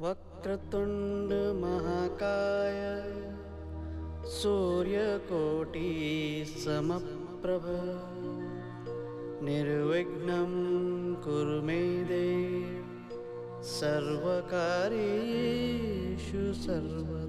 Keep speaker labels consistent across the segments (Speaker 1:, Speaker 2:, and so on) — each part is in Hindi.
Speaker 1: वक्रतुण्ड महाकाय सूर्यकोटि समप्रभ। निर्विघ्नं कुरु मे देव सर्वकार्येषु सर्वदा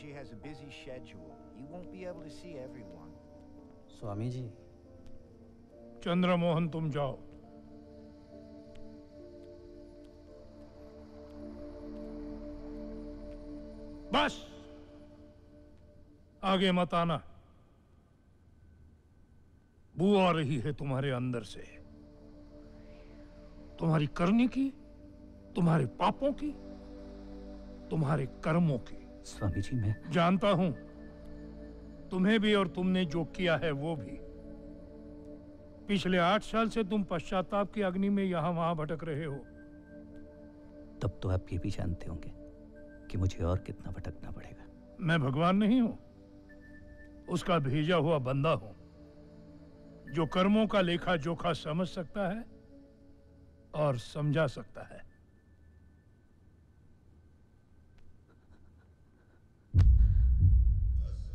Speaker 2: Swamiji has a busy schedule. He won't be able to see everyone.
Speaker 1: Swami ji
Speaker 3: Chandramohan तुम जाओ। बस। आगे मत आना। बू आ रही है तुम्हारे अंदर से। तुम्हारी करनी की तुम्हारे पापों की तुम्हारे कर्मों की।
Speaker 4: स्वामी जी मैं
Speaker 3: जानता हूँ। तुम्हें भी और तुमने जो किया है वो भी। पिछले आठ साल से तुम पश्चाताप की अग्नि में यहाँ वहाँ भटक रहे हो।
Speaker 4: तब तो आप ये भी जानते होंगे कि मुझे और कितना भटकना पड़ेगा।
Speaker 3: मैं भगवान नहीं हूँ उसका भेजा हुआ बंदा हूँ जो कर्मों का लेखा जोखा समझ सकता है और समझा सकता है।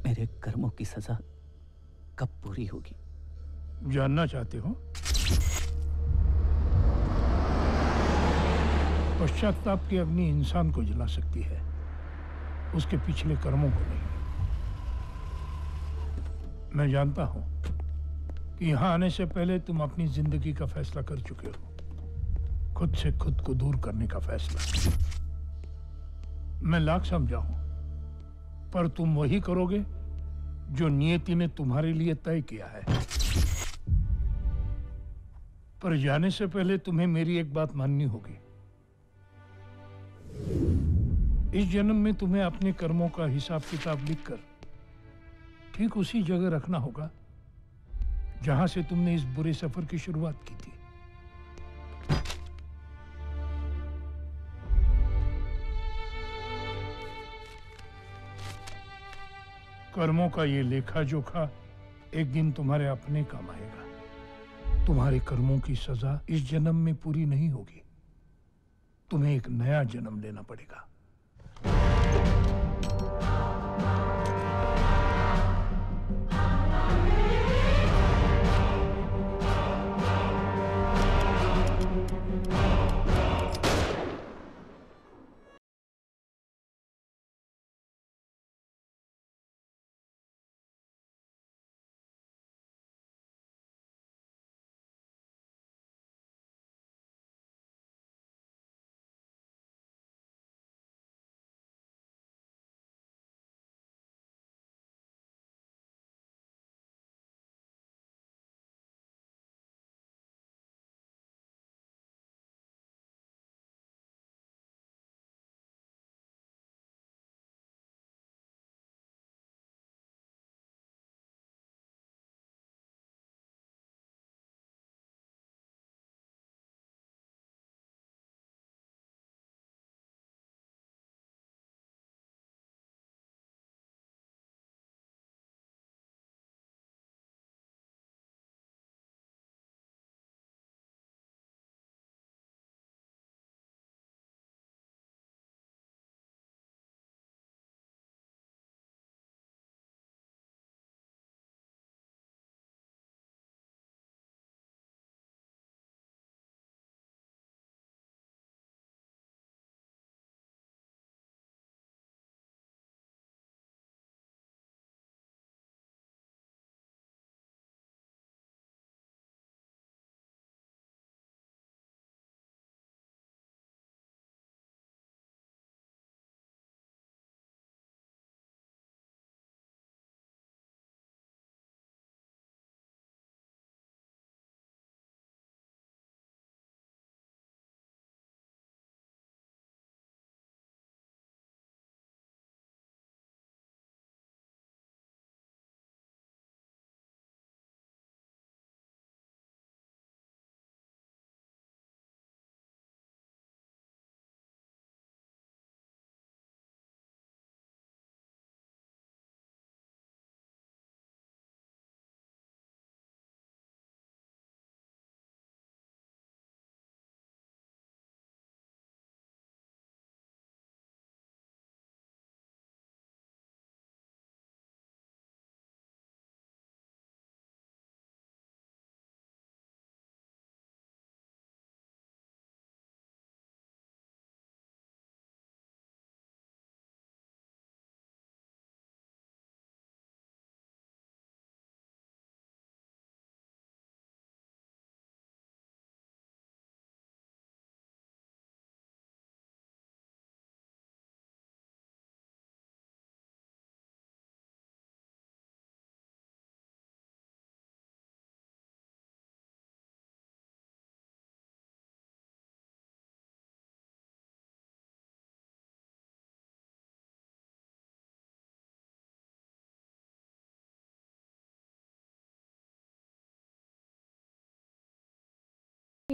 Speaker 4: मेरे कर्मों की सजा कब पूरी होगी?
Speaker 3: जानना चाहते हो? पश्चाताप की अग्नि इंसान को जला सकती है। उसके पिछले कर्मों को नहीं। मैं जानता हूँ कि यहाँ आने से पहले तुम अपनी ज़िंदगी का फैसला कर चुके हो। खुद से खुद को दूर करने का फैसला। मैं लाख समझाऊं पर तुम वही करोगे जो नियति ने तुम्हारे लिए तय किया है। पर जाने से पहले तुम्हें मेरी एक बात माननी होगी। इस जन्म में तुम्हें अपने कर्मों का हिसाब किताब लिखकर ठीक उसी जगह रखना होगा जहाँ से तुमने इस बुरे सफ़र की शुरुआत की थी। कर्मों का ये लेखा जोखा एक दिन तुम्हारे अपने काम आएगा। तुम्हारे कर्मों की सजा इस जन्म में पूरी नहीं होगी। तुम्हें एक नया जन्म लेना पड़ेगा।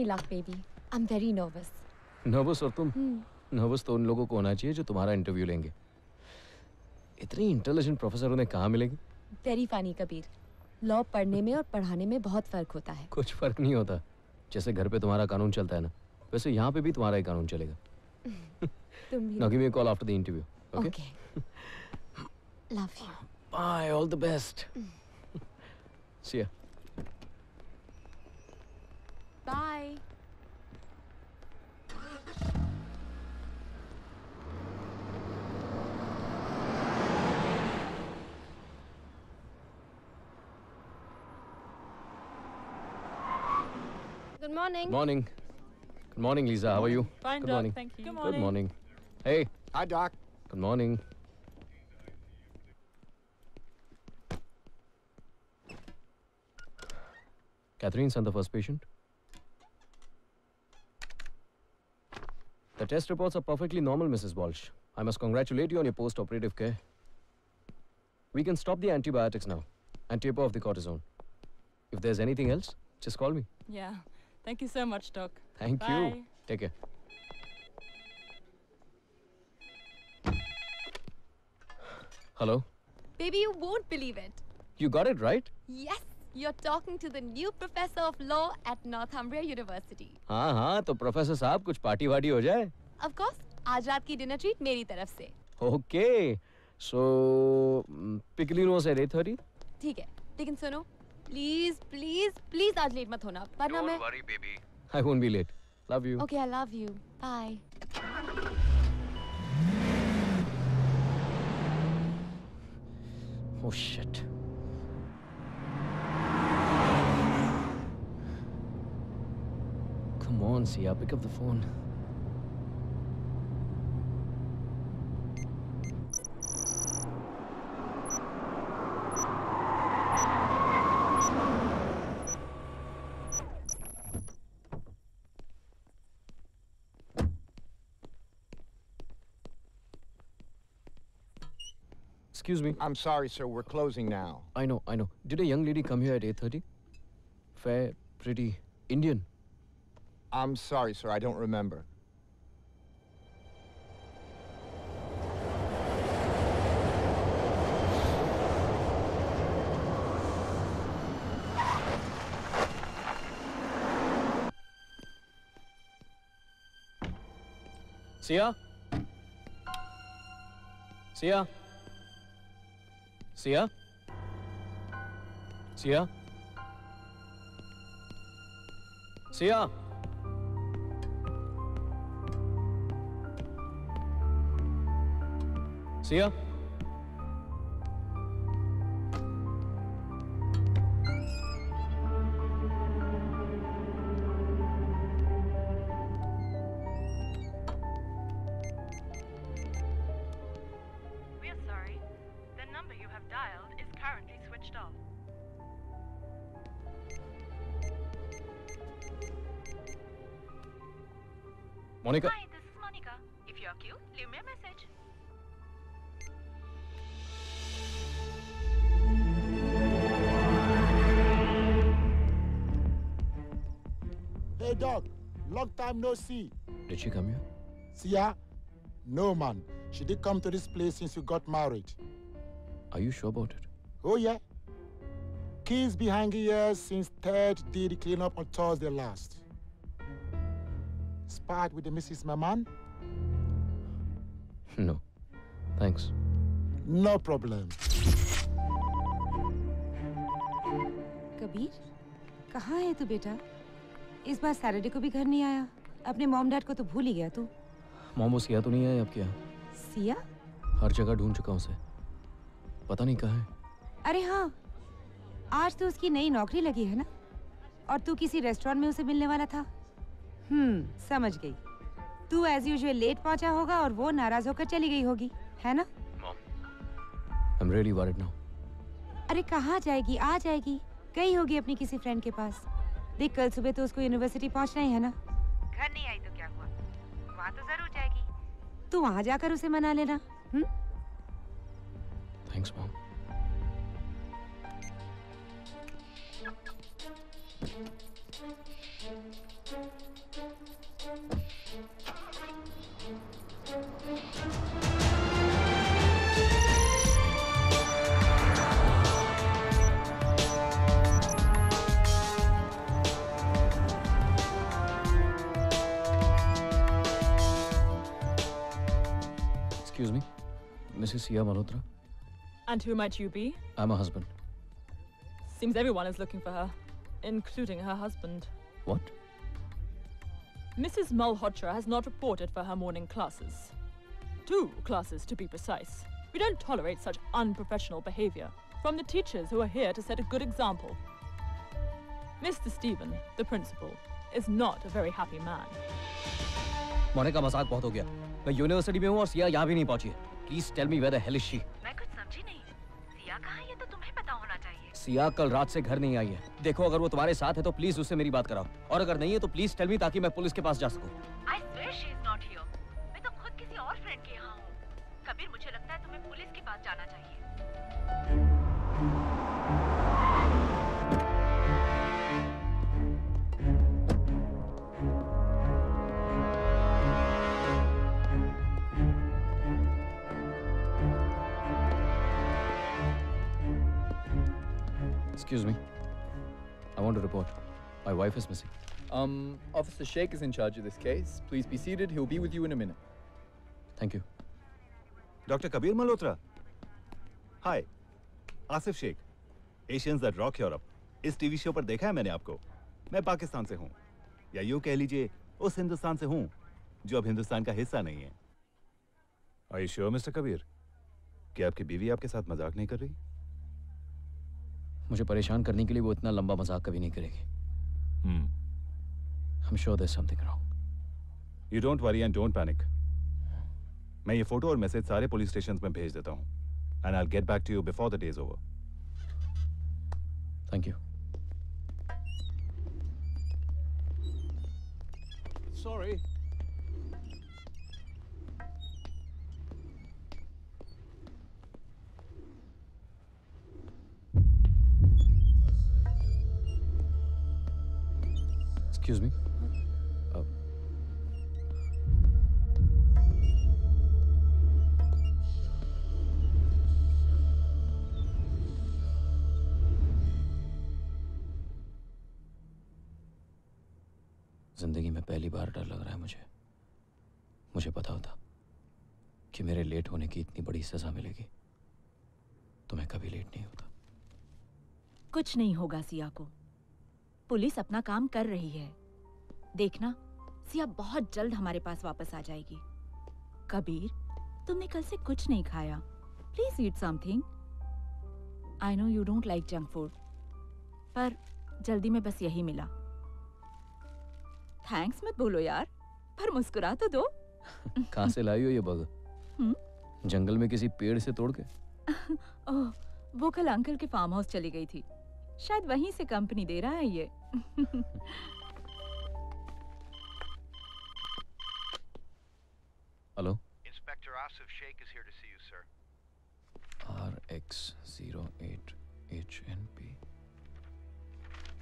Speaker 5: Me luck, baby. I'm very nervous.
Speaker 6: Nervous और तुम
Speaker 5: Hmm.
Speaker 6: नर्वस तो उन लोगों को होना चाहिए जो तुम्हारा इंटरव्यू लेंगे इतनी इंटेलिजेंट प्रोफेसर उन्हें कहाँ मिलेगी
Speaker 5: Very funny, Kabir. लॉ पढ़ने में और पढ़ाने में बहुत फ़र्क होता है
Speaker 6: कुछ फ़र्क नहीं होता जैसे घर पे तुम्हारा कानून चलता है ना वैसे यहाँ पे भी तुम्हारा ही कानून चलेगा
Speaker 5: तुम भी
Speaker 6: give me call after the interview
Speaker 5: okay. Love you.
Speaker 6: Bye all the best see ya
Speaker 5: Bye. Good morning.
Speaker 6: Good morning. Good morning, Lisa. How are you?
Speaker 7: Fine,
Speaker 6: Good
Speaker 7: Doc.
Speaker 6: morning.
Speaker 7: Thank you. Good
Speaker 6: Good morning. Hey,
Speaker 2: Hi, Doc.
Speaker 6: good morning. Catherine, send the first patient. The test reports are perfectly normal, Mrs. Walsh. I must congratulate you on your post-operative care. We can stop the antibiotics now and taper off the cortisone. If there's anything else, just call me.
Speaker 7: Yeah. Thank you so much, Doc.
Speaker 6: Thank
Speaker 7: Bye.
Speaker 6: you. Take care. Hello?
Speaker 5: Baby, you won't believe it.
Speaker 6: You got it right?
Speaker 5: Yes, you're talking to the new professor of law at Northumbria University.
Speaker 6: हाँ हाँ तो प्रोफेसर साहब कुछ पार्टी वार्टी हो जाए?
Speaker 5: Of course, आज रात की डिनर ट्रीट मेरी तरफ़ से।
Speaker 6: ओके सो पिकलिनो से एट थर्टी
Speaker 5: ठीक है लेकिन सुनो प्लीज़ प्लीज़ प्लीज़ आज लेट मत होना वरना मैं
Speaker 6: I won't be late love you
Speaker 5: okay I love you bye
Speaker 6: Oh shit. Come on, Sia, pick up the phone. Excuse me.
Speaker 2: I'm sorry, sir. We're closing now.
Speaker 6: I know, I know. Did a young lady come here at 8.30? Fair, pretty, Indian.
Speaker 2: I'm sorry, sir. I don't remember.
Speaker 6: Sia? Sia? Sia? Sia? Sia?
Speaker 8: See ya. no see.
Speaker 6: Did she come here?
Speaker 8: See ya? No, man. She did come to this place since you got married.
Speaker 6: Are you sure about it?
Speaker 8: Oh, yeah. Keys behind here since Ted did the cleanup on Thursday last. Sparred with the Mrs. Maman?
Speaker 6: No. Thanks.
Speaker 8: No problem.
Speaker 9: Kabir कहाँ है तू बेटा इस बार सैटरडे को भी घर नहीं आया अपने मॉम डैड को तो भूल ही गया तू।
Speaker 6: मॉम वो सिया तो नहीं है आपके यहाँ
Speaker 9: सिया?
Speaker 6: हर जगह ढूंढ चुका हूँ उसे। पता नहीं कहाँ है।
Speaker 9: अरे हाँ आज तो उसकी नई नौकरी लगी है ना? और तू किसी रेस्टोरेंट में उसे मिलने वाला था? हम्म समझ गई। तू एज यूजुअल लेट पहुँचा होगा और वो नाराज़ होकर चली गई होगी है ना?
Speaker 6: I am really worried now
Speaker 9: अरे कहाँ जाएगी आ जाएगी। गई होगी अपनी किसी फ्रेंड के पास। देख कल सुबह तो उसको यूनिवर्सिटी पहुँचना ही है ना? घर नहीं आई तो क्या हुआ? वहाँ तो ज़रूर जाएगी। तू वहाँ जाकर उसे मना लेना हम्म?
Speaker 6: Thanks mom Mrs. Sia Malhotra.
Speaker 7: And who might you be?
Speaker 6: I'm a husband.
Speaker 7: Seems everyone is looking for her, including her husband.
Speaker 6: What?
Speaker 7: Mrs. Malhotra has not reported for her morning classes. Two classes, to be precise. We don't tolerate such unprofessional behavior from the teachers who are here to set a good example. Mr. Stephen, the principal, is not a very happy man.
Speaker 6: Monika मजाक बहुत हो गया मैं यूनिवर्सिटी में हूँ और सिया यहाँ भी नहीं पहुंची है please tell me where the hell is she
Speaker 10: मैं कुछ समझी नहीं। सिया कहाँ है? ये तो तुम्हें पता होना चाहिए।
Speaker 6: सिया कल रात से घर नहीं आई है। देखो अगर वो तुम्हारे साथ है तो प्लीज़ उसे मेरी बात कराओ। और अगर नहीं है तो प्लीज़ टेल मी ताकि मैं पुलिस के पास जा सकूँ। Excuse me. I want to report. My wife is missing.
Speaker 11: Um, Officer Sheikh is in charge of this case. Please be seated. He'll be with you in a minute.
Speaker 6: Thank you.
Speaker 12: Dr. Kabir Malhotra. Hi. Asif Sheikh Asians that rock Europe इस टीवी शो पर देखा है मैंने आपको मैं पाकिस्तान से हूँ या यूँ कह लीजिए उस हिंदुस्तान से हूँ जो अब हिंदुस्तान का हिस्सा नहीं है आई श्योर मिस्टर कबीर कि आपकी बीवी आपके साथ मज़ाक नहीं कर रही
Speaker 6: मुझे परेशान करने के लिए वो इतना लंबा मज़ाक कभी नहीं करेगी।
Speaker 12: Hmm
Speaker 6: I'm sure there's something wrong.
Speaker 12: You don't worry and don't panic मैं ये फ़ोटो और मैसेज सारे पुलिस स्टेशन में भेज देता हूँ। And I get back to you before the day is over
Speaker 6: thank you
Speaker 11: Sorry.
Speaker 6: Excuse me. Uh, ज़िंदगी में पहली बार डर लग रहा है मुझे। मुझे पता होता कि मेरे लेट होने की इतनी बड़ी सजा मिलेगी। तो मैं कभी लेट नहीं होता।
Speaker 13: कुछ नहीं होगा सिया को। पुलिस अपना काम कर रही है। देखना सिया बहुत जल्द हमारे पास वापस आ जाएगी। कबीर तुमने कल से कुछ नहीं खाया। Please eat something I know you don't like junk food पर जल्दी में बस यही मिला। थैंक्स मत बोलो यार पर मुस्कुरा तो दो।
Speaker 6: कहाँ से लाई हो ये बग?
Speaker 13: हम्म?
Speaker 6: जंगल में किसी पेड़ से तोड़ के?
Speaker 13: ओह वो कल अंकल के फार्म हाउस चली गई थी। शायद वहीं से कंपनी दे रहा है ये।
Speaker 6: Hello.
Speaker 2: Inspector Asif Sheikh is here to see you, sir.
Speaker 6: R X zero eight H N P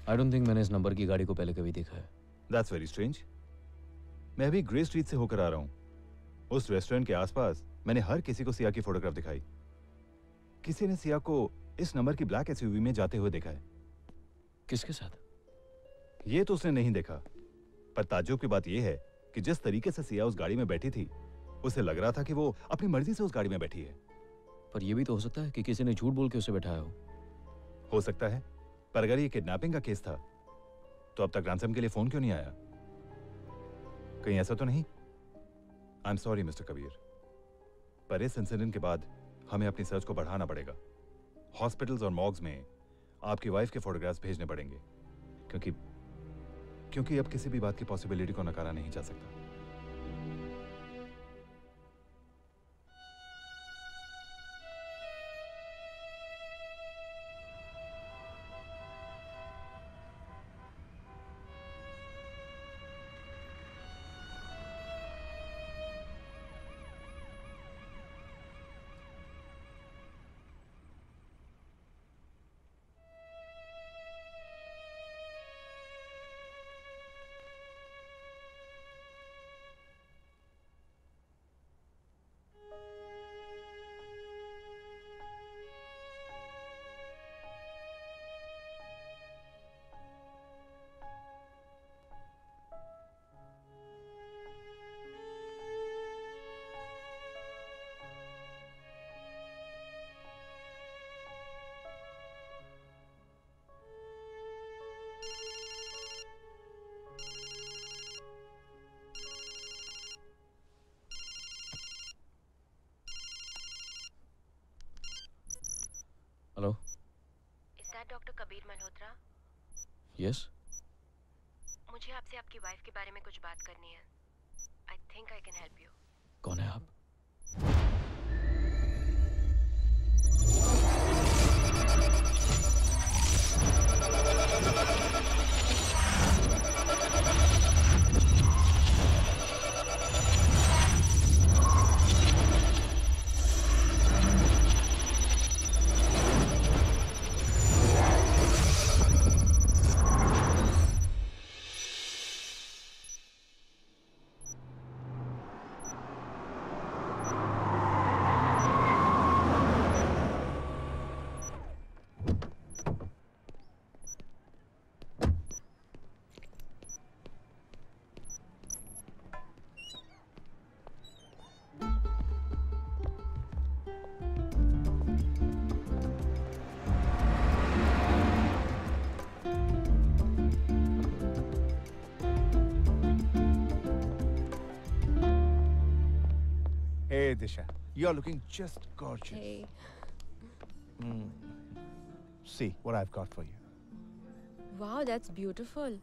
Speaker 6: I don't think मैंने इस नंबर की गाड़ी को पहले कभी देखा है।
Speaker 12: दैट्स वेरी स्ट्रेंज मैं अभी ग्रे स्ट्रीट से होकर आ रहा हूँ। उस रेस्टोरेंट के आसपास मैंने हर किसी को सिया की फोटोग्राफ दिखाई। किसी ने सिया को इस नंबर की ब्लैक एसयूवी में जाते हुए देखा है।
Speaker 6: किसके साथ?
Speaker 12: ये तो उसने नहीं देखा। पर ताज्जुब की बात यह है कि जिस तरीके से सिया उस गाड़ी में बैठी थी उसे लग रहा था कि वो अपनी मर्ज़ी से उस गाड़ी में बैठी है।
Speaker 6: पर यह भी तो हो सकता है कि किसी ने झूठ बोल के उसे बैठाया हो।
Speaker 12: हो सकता है। पर अगर ये किडनैपिंग का केस था तो अब तक रैंसम के लिए फ़ोन क्यों नहीं आया? कहीं ऐसा तो नहीं? I am sorry mister Kabir पर इस इंसिडेंट के बाद हमें अपनी सर्च को बढ़ाना पड़ेगा। हॉस्पिटल्स और मॉग्स में आपकी वाइफ के फोटोग्राफ्स भेजने पड़ेंगे। क्योंकि क्योंकि अब किसी भी बात की पॉसिबिलिटी को नकारा नहीं जा सकता।
Speaker 14: करनी है
Speaker 15: Hey, Disha. You're looking just gorgeous.
Speaker 5: Hey.
Speaker 15: Mm. See what I've got for you.
Speaker 5: Wow, that's beautiful.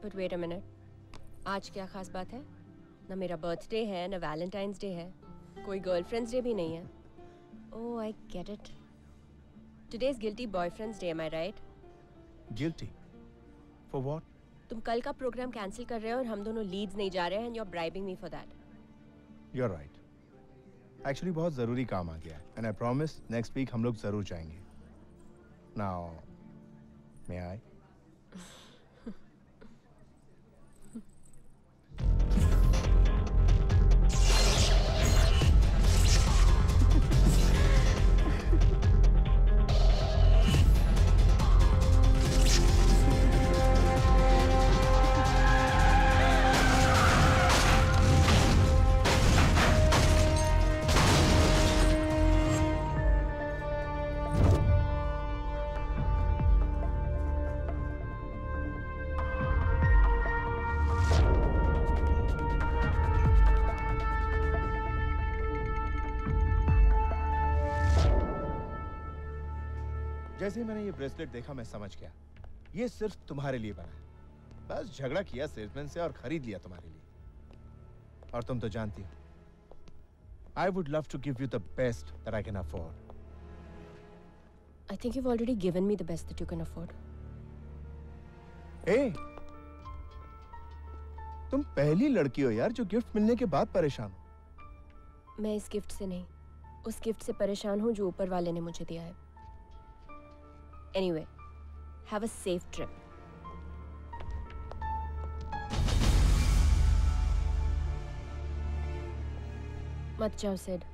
Speaker 5: But wait a minute. आज क्या खास बात है ना मेरा बर्थडे है ना वैलेंटाइंस डे है कोई गर्लफ्रेंड्स डे भी नहीं है ओह I get it today is guilty boyfriends day am I right
Speaker 15: Guilty. For what?
Speaker 5: तुम कल का प्रोग्राम कैंसिल कर रहे हो और हम दोनों लीड्स नहीं जा रहे हैं and you are bribing me for that
Speaker 15: you right actually बहुत ज़रूरी काम आ गया and I promise next week हम लोग ज़रूर जाएँगे। ना मैं आए जैसे मैंने ये ब्रेसलेट देखा मैं समझ गया। ये सिर्फ़ तुम्हारे लिए बना है। बस झगड़ा किया सेल्समैन से और खरीद लिया तुम्हारे लिए। और तुम तो जानती हो। I would love to give you the best that I can afford
Speaker 5: I think you already given me the best that you can afford
Speaker 15: eh! तुम पहली लड़की हो यार जो गिफ्ट मिलने के बाद परेशान हो।
Speaker 5: मैं इस गिफ्ट से नहीं उस गिफ्ट से परेशान हूँ जो ऊपर वाले ने मुझे दिया है। Anyway have a safe trip मत जाओ सिड।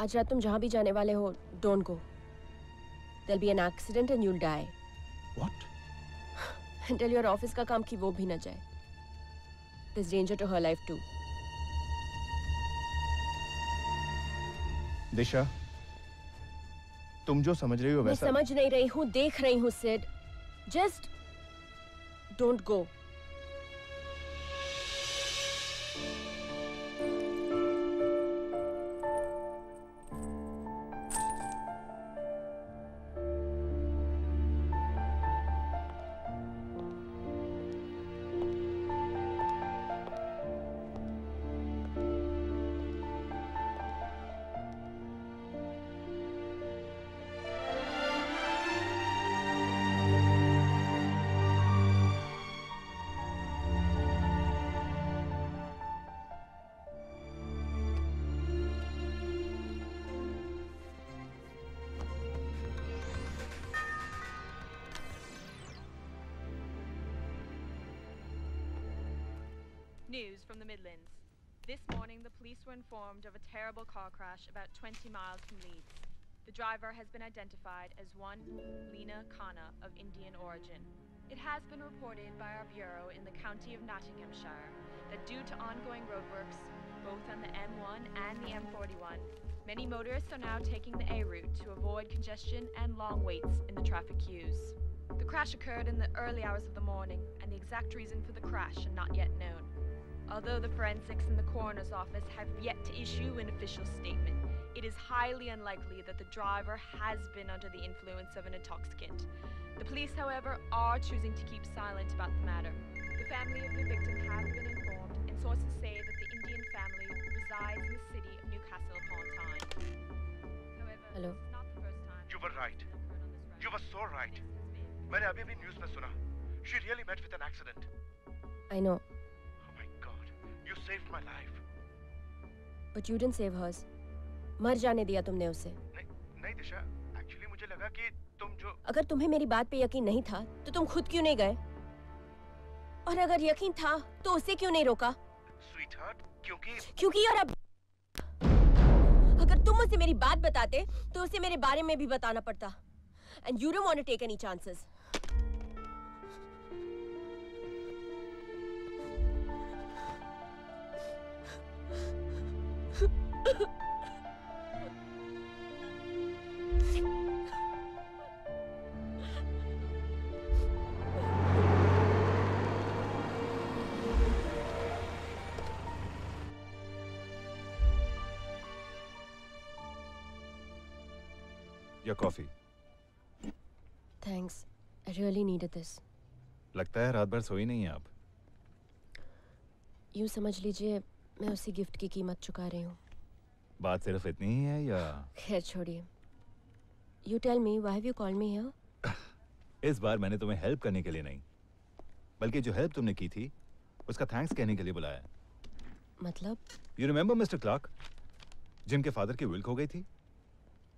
Speaker 5: आज रात तुम जहाँ भी जाने वाले हो don't go there be an accident and you'll die
Speaker 15: what
Speaker 5: tell your office का काम कि वो भी ना जाए। This danger to her life to
Speaker 15: Disha? तुम जो समझ रही हो
Speaker 5: मैं समझ नहीं रही हूँ देख रही हूँ Sid. Just don't go.
Speaker 16: News from the Midlands. This morning, the police were informed of a terrible car crash about 20 miles from Leeds. The driver has been identified as one Lena Khanna of Indian origin. It has been reported by our bureau in the county of Nottinghamshire that due to ongoing roadworks, both on the M1 and the M41, many motorists are now taking the A route to avoid congestion and long waits in the traffic queues. The crash occurred in the early hours of the morning, and the exact reason for the crash are not yet known. Although the forensics and the coroner's office have yet to issue an official statement, it is highly unlikely that the driver has been under the influence of an intoxicant. The police, however, are choosing to keep silent about the matter. The family of the victim have been informed, and sources say that the Indian family resides in the city of Newcastle upon Tyne. However,
Speaker 5: Hello.
Speaker 16: this is not the first time.
Speaker 17: You were right. You were so right. मैंने अभी भी न्यूज़ में सुना. She really met with an accident.
Speaker 5: I know,
Speaker 17: Saved my life.
Speaker 5: but you didn't save hers. मर जाने दिया तुमने उसे
Speaker 17: नहीं नहीं दिशा. Actually मुझे लगा कि तुम जो
Speaker 5: अगर तुम्हें मेरी बात पे यकीन नहीं था तो तुम खुद क्यों नहीं गए और अगर यकीन था तो उसे क्यों नहीं रोका
Speaker 17: sweetheart क्योंकि
Speaker 5: क्योंकि यार अब अगर तुम मुझसे मेरी बात बताते तो उसे मेरे बारे में भी बताना पड़ता and you don't want to take any chances
Speaker 12: या coffee
Speaker 5: thanks I really needed this
Speaker 12: लगता है रात भर सोई नहीं है आप।
Speaker 5: यूँ समझ लीजिए मैं उसी गिफ्ट की कीमत चुका रही हूँ।
Speaker 12: बात सिर्फ़ इतनी ही है या?
Speaker 5: खैर छोड़िए। You tell me why have you called me here
Speaker 12: इस बार मैंने तुम्हें हेल्प करने के लिए नहीं बल्कि जो हेल्प तुमने की थी उसका थैंक्स कहने के लिए बुलाया
Speaker 5: मतलब?
Speaker 12: यू रिमेम्बर मिस्टर क्लार्क जिनके फादर की विल खो गई थी?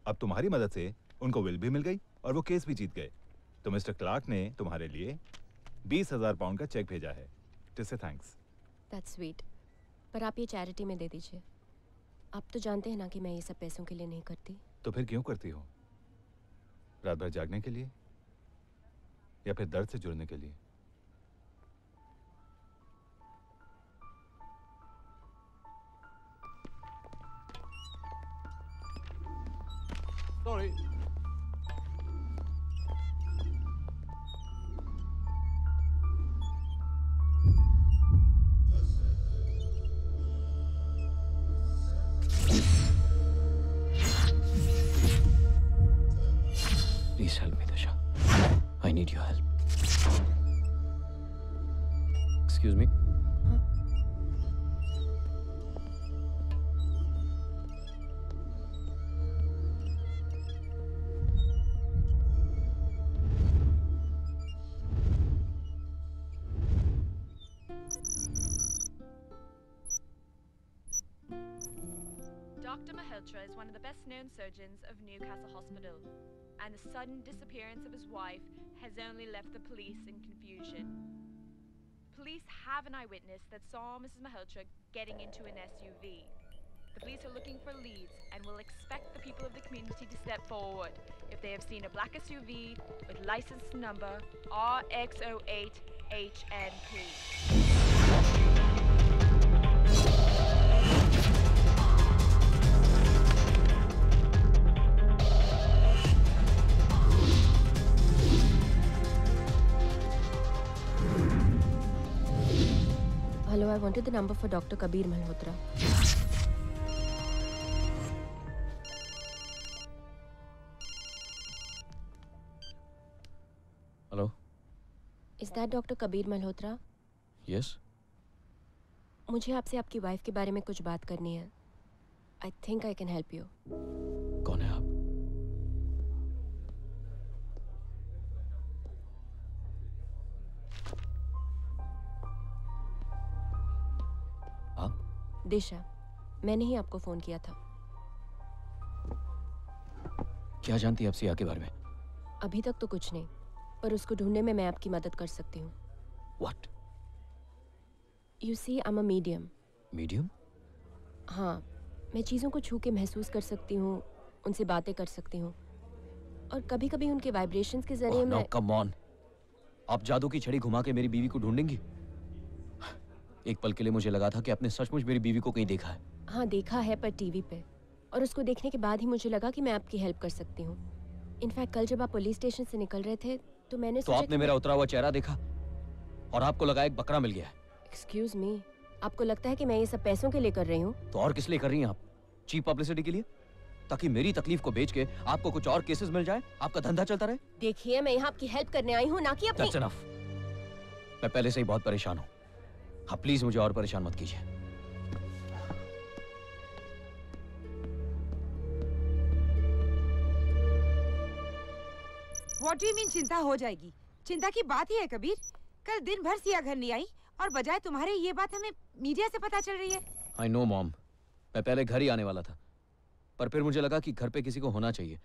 Speaker 12: अब तुम्हारी मदद से उनको विल भी मिल गई और वो केस भी जीत गए। तो मिस्टर क्लार्क ने तुम्हारे लिए बीस हज़ार पाउंड का चेक भेजा है टू से थैंक्स
Speaker 5: दैट्स स्वीट पर आप ये चैरिटी में दे दीजिए। आप तो जानते हैं ना कि मैं ये सब पैसों के लिए नहीं करती।
Speaker 12: तो फिर क्यों करती हो? रात भर जागने के लिए? या फिर दर्द से जुड़ने के लिए?
Speaker 15: Sorry.
Speaker 6: Need your help. Excuse me?
Speaker 16: Dr. Mahotra is one of the best known surgeons of Newcastle Hospital, and the sudden disappearance of his wife has only left the police in confusion. Police have an eyewitness that saw Mrs. Mahotra getting into an SUV. The police are looking for leads and will expect the people of the community to step forward if they have seen a black SUV with license number RX08HNP.
Speaker 5: I wanted the number for Dr. Kabir Malhotra.
Speaker 6: Hello?
Speaker 5: Is that Dr. Kabir Malhotra?
Speaker 6: Yes?
Speaker 5: मुझे आपसे आपकी वाइफ के बारे में कुछ बात करनी है I think I
Speaker 6: can help you
Speaker 5: Disha मैंने ही आपको फ़ोन किया था।
Speaker 6: क्या जानती है आप सिया के बारे में?
Speaker 5: अभी तक तो कुछ नहीं पर उसको ढूँढने में मैं आपकी मदद कर सकती हूँ।
Speaker 6: What?
Speaker 5: You see am a medium
Speaker 6: medium
Speaker 5: हाँ मैं चीज़ों को छू के महसूस कर सकती हूँ उनसे बातें कर सकती हूँ। और कभी कभी उनके वाइब्रेशंस के ज़रिए
Speaker 6: नाउ
Speaker 5: मैं
Speaker 6: ऑन आप जादू की छड़ी घुमा के मेरी बीवी को ढूंढेंगी? एक पल के लिए मुझे लगा था कि आपने सचमुच मेरी बीवी को कहीं देखा है।
Speaker 5: हाँ देखा है पर टीवी पे। और उसको देखने के बाद ही मुझे लगा कि मैं आपकी हेल्प कर सकती हूँ। इनफैक्ट कल जब आप पुलिस स्टेशन से निकल रहे थे तो मैंने
Speaker 6: तो आपने मेरा उतरा हुआ चेहरा देखा और आपको लगा एक बकरा मिल गया है।
Speaker 5: एक्सक्यूज मी आपको लगता है कि मैं ये सब पैसों के लिए कर रही हूँ?
Speaker 6: तो और किस लिए कर रही हैं आप? चीप पब्लिसिटी के लिए? ताकि मेरी तकलीफ़ को बेच के आपको कुछ और केसेस मिल जाए? आपका धंधा चलता रहे?
Speaker 5: देखिए मैं यहाँ आपकी हेल्प करने आई हूँ ना कि अपनी
Speaker 6: मैं पहले से ही बहुत परेशान हूँ। हाँ प्लीज़ मुझे और परेशान मत कीजिए।
Speaker 9: व्हाट डू यू मीन चिंता हो जाएगी? चिंता की बात ही है कबीर। कल दिन भर सिया घर नहीं आई और बजाय तुम्हारे ये बात हमें मीडिया से पता चल रही है।
Speaker 6: आई नो मॉम मैं पहले घर ही आने वाला था पर फिर मुझे लगा कि घर पे किसी को होना चाहिए।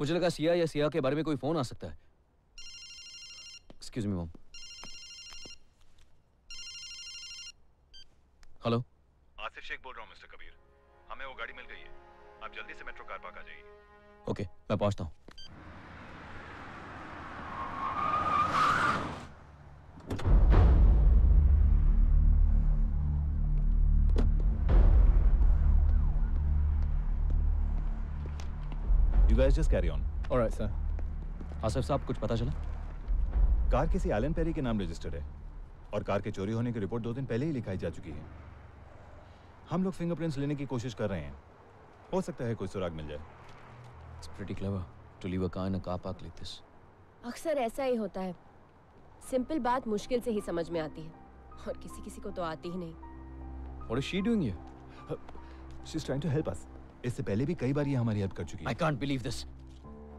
Speaker 6: मुझे लगा सिया या सिया के बारे में कोई फ़ोन आ सकता है। Excuse me mom hello
Speaker 12: Asif Sheikh बोल रहा हूँ मिस्टर कबीर। हमें वो गाड़ी मिल गई है। आप जल्दी से मेट्रो कार पार्क आ जाइए।
Speaker 6: ओके मैं पहुँचता हूँ।
Speaker 12: You guys just carry on
Speaker 11: alright sir
Speaker 6: Asif साहब कुछ पता चला?
Speaker 12: कार किसी एलन पेरी के नाम रजिस्टर्ड है। और कार के चोरी होने की रिपोर्ट दो दिन पहले ही लिखाई जा चुकी है। हम लोग फिंगरप्रिंट्स लेने की कोशिश कर रहे हैं हो सकता है कोई सुराग मिल जाए
Speaker 6: It's pretty clever to leave a car in a car park like this.
Speaker 5: अक्सर ऐसा ही होता है सिंपल बात मुश्किल से ही समझ में आती है और किसी किसी को तो आती ही नहीं
Speaker 6: What is she doing here?
Speaker 12: She's trying to help us. इससे पहले भी कई बार ये हमारी हेल्प कर चुकी है
Speaker 6: I can't believe this.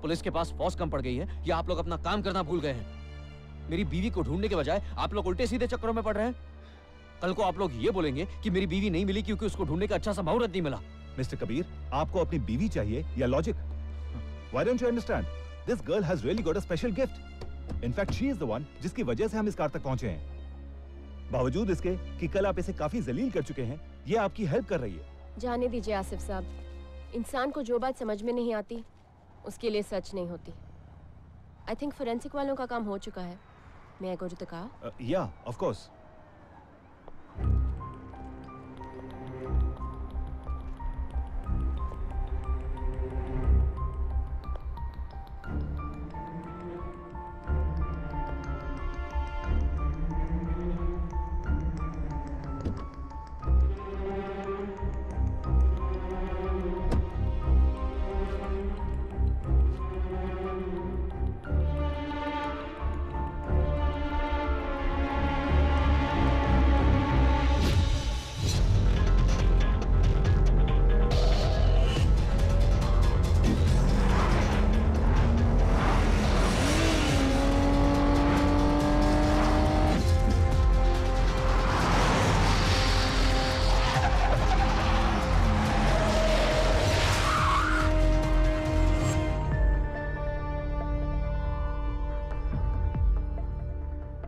Speaker 6: Police के पास फौज कम पड़ गई है या आप लोग अपना काम करना भूल गए हैं मेरी बीवी को ढूँढने के बजाय आप लोग उल्टे सीधे चक्करों में पड़ रहे हैं कल को आप लोग ये बोलेंगे कि मेरी बीवी नहीं मिली क्योंकि उसको ढूँढने का अच्छा सा मुहूर्त नहीं मिला।
Speaker 12: मिस्टर कबीर आपको अपनी बीवी चाहिए या logic? Why don't you understand? This girl has really got a special gift. In fact, she is the one जिसकी वजह से हम इस कार तक पहुँचे हैं। बावजूद इसके कि कल आप इसे काफ़ी जलील कर चुके हैं ये आपकी हेल्प कर रही है।
Speaker 5: जाने दीजिए आसिफ साहब। इंसान को जो बात समझ में नहीं आती उसके लिए सच नहीं होती। आई थिंक फोरेंसिक वालों का काम हो चुका है। मैं go to the car yeah
Speaker 12: of course Thank
Speaker 5: you.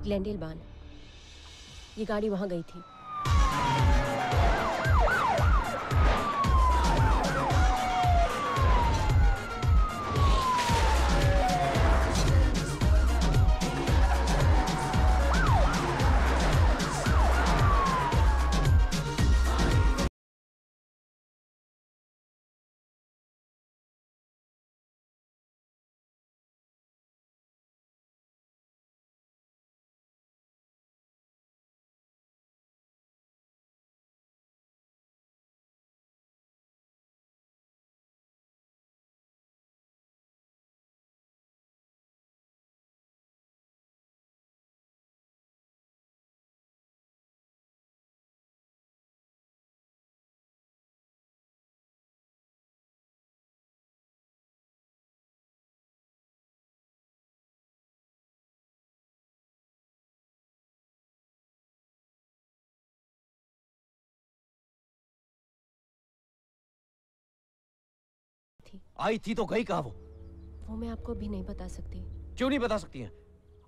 Speaker 5: Glendale बान ये गाड़ी वहाँ गई थी।
Speaker 6: आई थी तो गई कहा वो?
Speaker 5: वो मैं आपको अभी नहीं बता सकती।
Speaker 6: क्यों नहीं बता सकती हैं?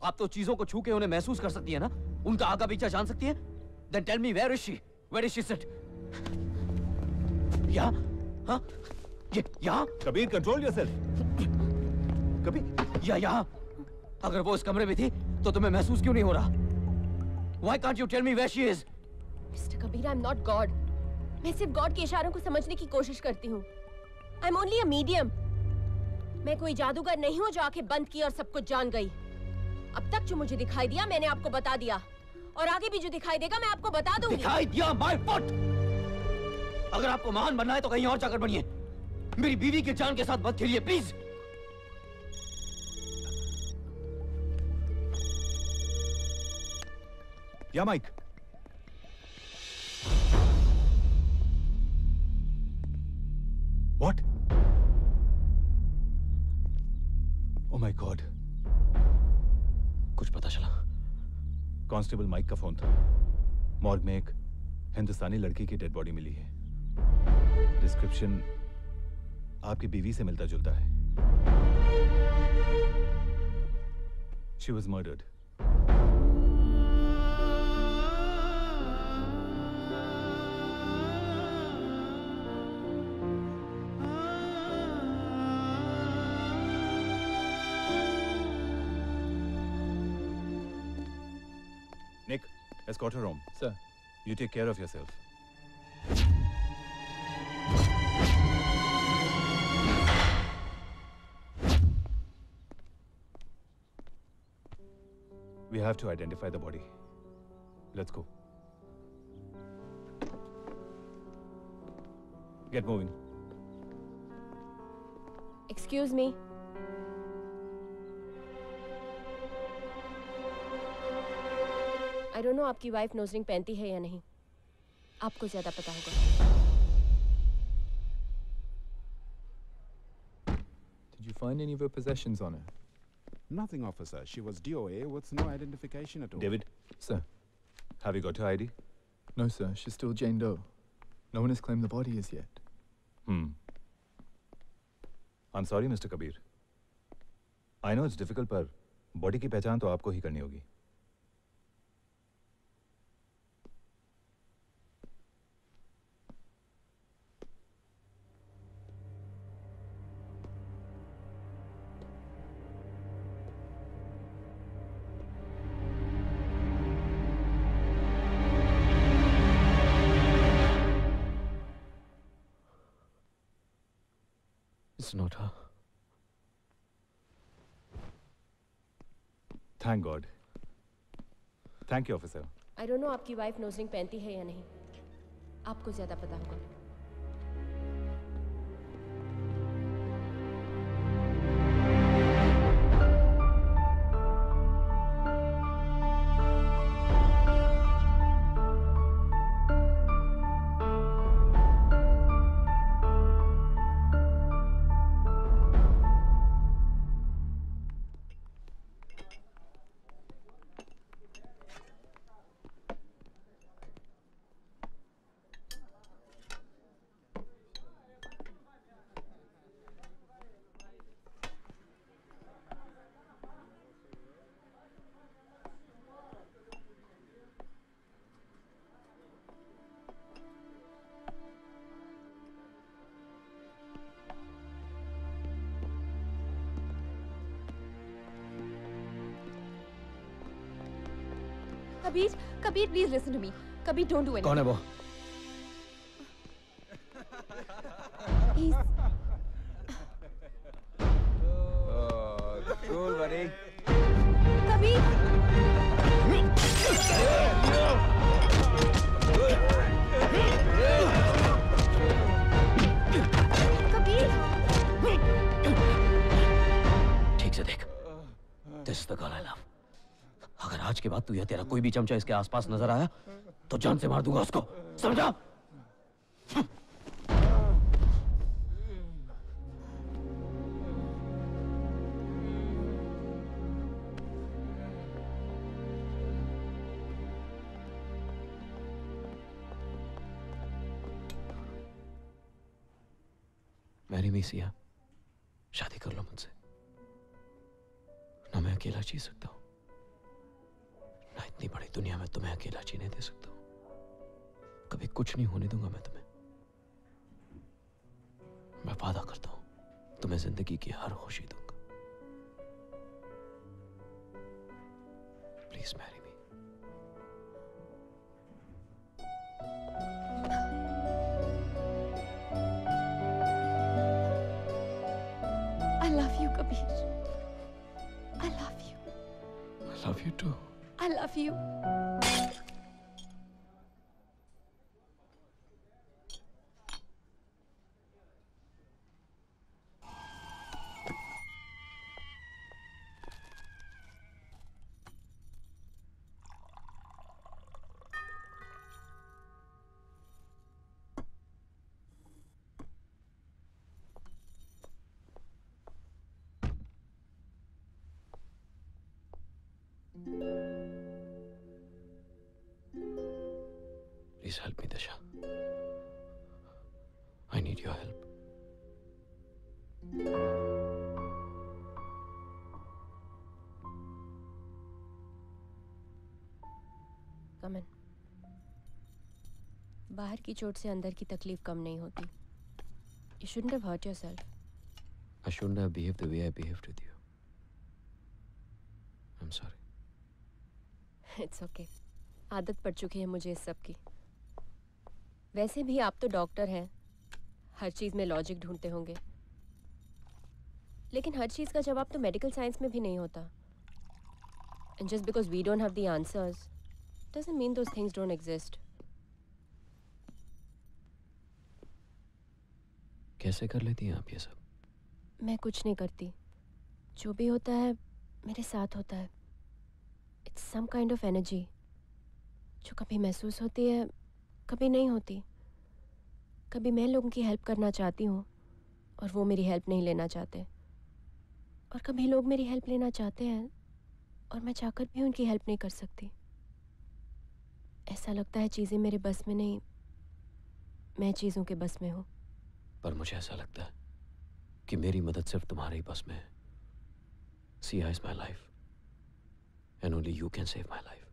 Speaker 6: आप तो चीज़ों को छू के उन्हें महसूस कर सकती है ना? उनका आगा पीछा जान सकती है? Then tell me where is she where is she sit यहाँ? हाँ? ये यहाँ?
Speaker 12: कबीर कंट्रोल योरसेल्फ
Speaker 6: कबीर या यहाँ? अगर वो इस कमरे में थी तो तुम्हें महसूस क्यों नहीं हो रहा? Why can't you tell me where she is?
Speaker 5: Mister Kabir I am not God मैं सिर्फ़ गॉड के इशारों को समझने की कोशिश करती हूँ। I am only a medium मैं कोई जादूगर नहीं हूँ जो आँखें बंद की और सब कुछ जान गई। अब तक जो मुझे दिखाई दिया मैंने आपको बता दिया। और आगे भी जो दिखाई देगा मैं आपको बता दूँगी।
Speaker 6: दिखाई दिया माय फुट अगर आपको महान बनना है तो कहीं और जाकर बनिए। मेरी बीवी के जान के साथ मत खेलिए प्लीज़
Speaker 12: या Mike What? Oh my God.
Speaker 6: कुछ पता चला।
Speaker 12: कांस्टेबल माइक का फ़ोन था। मॉर्ग में एक हिंदुस्तानी लड़की की डेड बॉडी मिली है। डिस्क्रिप्शन आपकी बीवी से मिलता जुलता है। She was murdered Escort her home.
Speaker 11: Sir.
Speaker 12: You take care of yourself. We have to identify the body. Let's go. Get moving.
Speaker 5: Excuse me. I don't know आपकी वाइफ नोज़ रिंग पहनती है या नहीं आपको ज़्यादा पता होगा
Speaker 11: Did you find any of her possessions on her?
Speaker 18: Nothing, officer. She was DOA with no identification at all.
Speaker 12: David.
Speaker 11: Sir.
Speaker 12: Have you got her ID?
Speaker 11: No, sir. She's still Jane Doe. No one has claimed the body as yet.
Speaker 12: Hmm. I'm sorry, Mr. Kabir. I know it's difficult, पर बॉडी की पहचान तो आपको ही करनी होगी
Speaker 6: It's not God
Speaker 12: Thank God. Thank you, officer.
Speaker 5: I don't know आपकी वाइफ नोजरिंग पहनती है या नहीं आपको ज़्यादा पता होगा
Speaker 19: Kabir Kabir please listen to me Kabir don't do anything
Speaker 6: कौन है वो? भी चमचा इसके आसपास नज़र आया तो जान से मार दूँगा उसको समझा?
Speaker 19: I love you, Kabir. I love you.
Speaker 6: I love you too.
Speaker 19: I love you.
Speaker 5: बाहर की चोट से अंदर की तकलीफ़ कम नहीं होती। You shouldn't have hurt yourself
Speaker 6: I shouldn't have behaved the way I behaved with you. I'm sorry.
Speaker 5: It's okay आदत पड़ चुकी है मुझे इस सब की। वैसे भी आप तो डॉक्टर हैं। हर चीज़ में लॉजिक ढूंढते होंगे। लेकिन हर चीज़ का जवाब तो मेडिकल साइंस में भी नहीं होता। And just because we don't have the answers doesn't mean those things don't exist
Speaker 6: कैसे कर लेती हैं आप ये सब?
Speaker 5: मैं कुछ नहीं करती। जो भी होता है, मेरे साथ होता है। It's some kind of energy जो कभी महसूस होती है, कभी नहीं होती। कभी मैं लोगों की हेल्प करना चाहती हूँ, और वो मेरी हेल्प नहीं लेना चाहते। और कभी लोग मेरी हेल्प लेना चाहते हैं, और मैं चाहकर भी उनकी हेल्प नहीं कर सकती। ऐसा लगता है चीज़ें मेरे बस में नहीं, मैं चीज़ों के बस में हूँ।
Speaker 6: पर मुझे ऐसा लगता है कि मेरी मदद सिर्फ़ तुम्हारे ही बस में है। Sia is my life and only you can
Speaker 5: save my life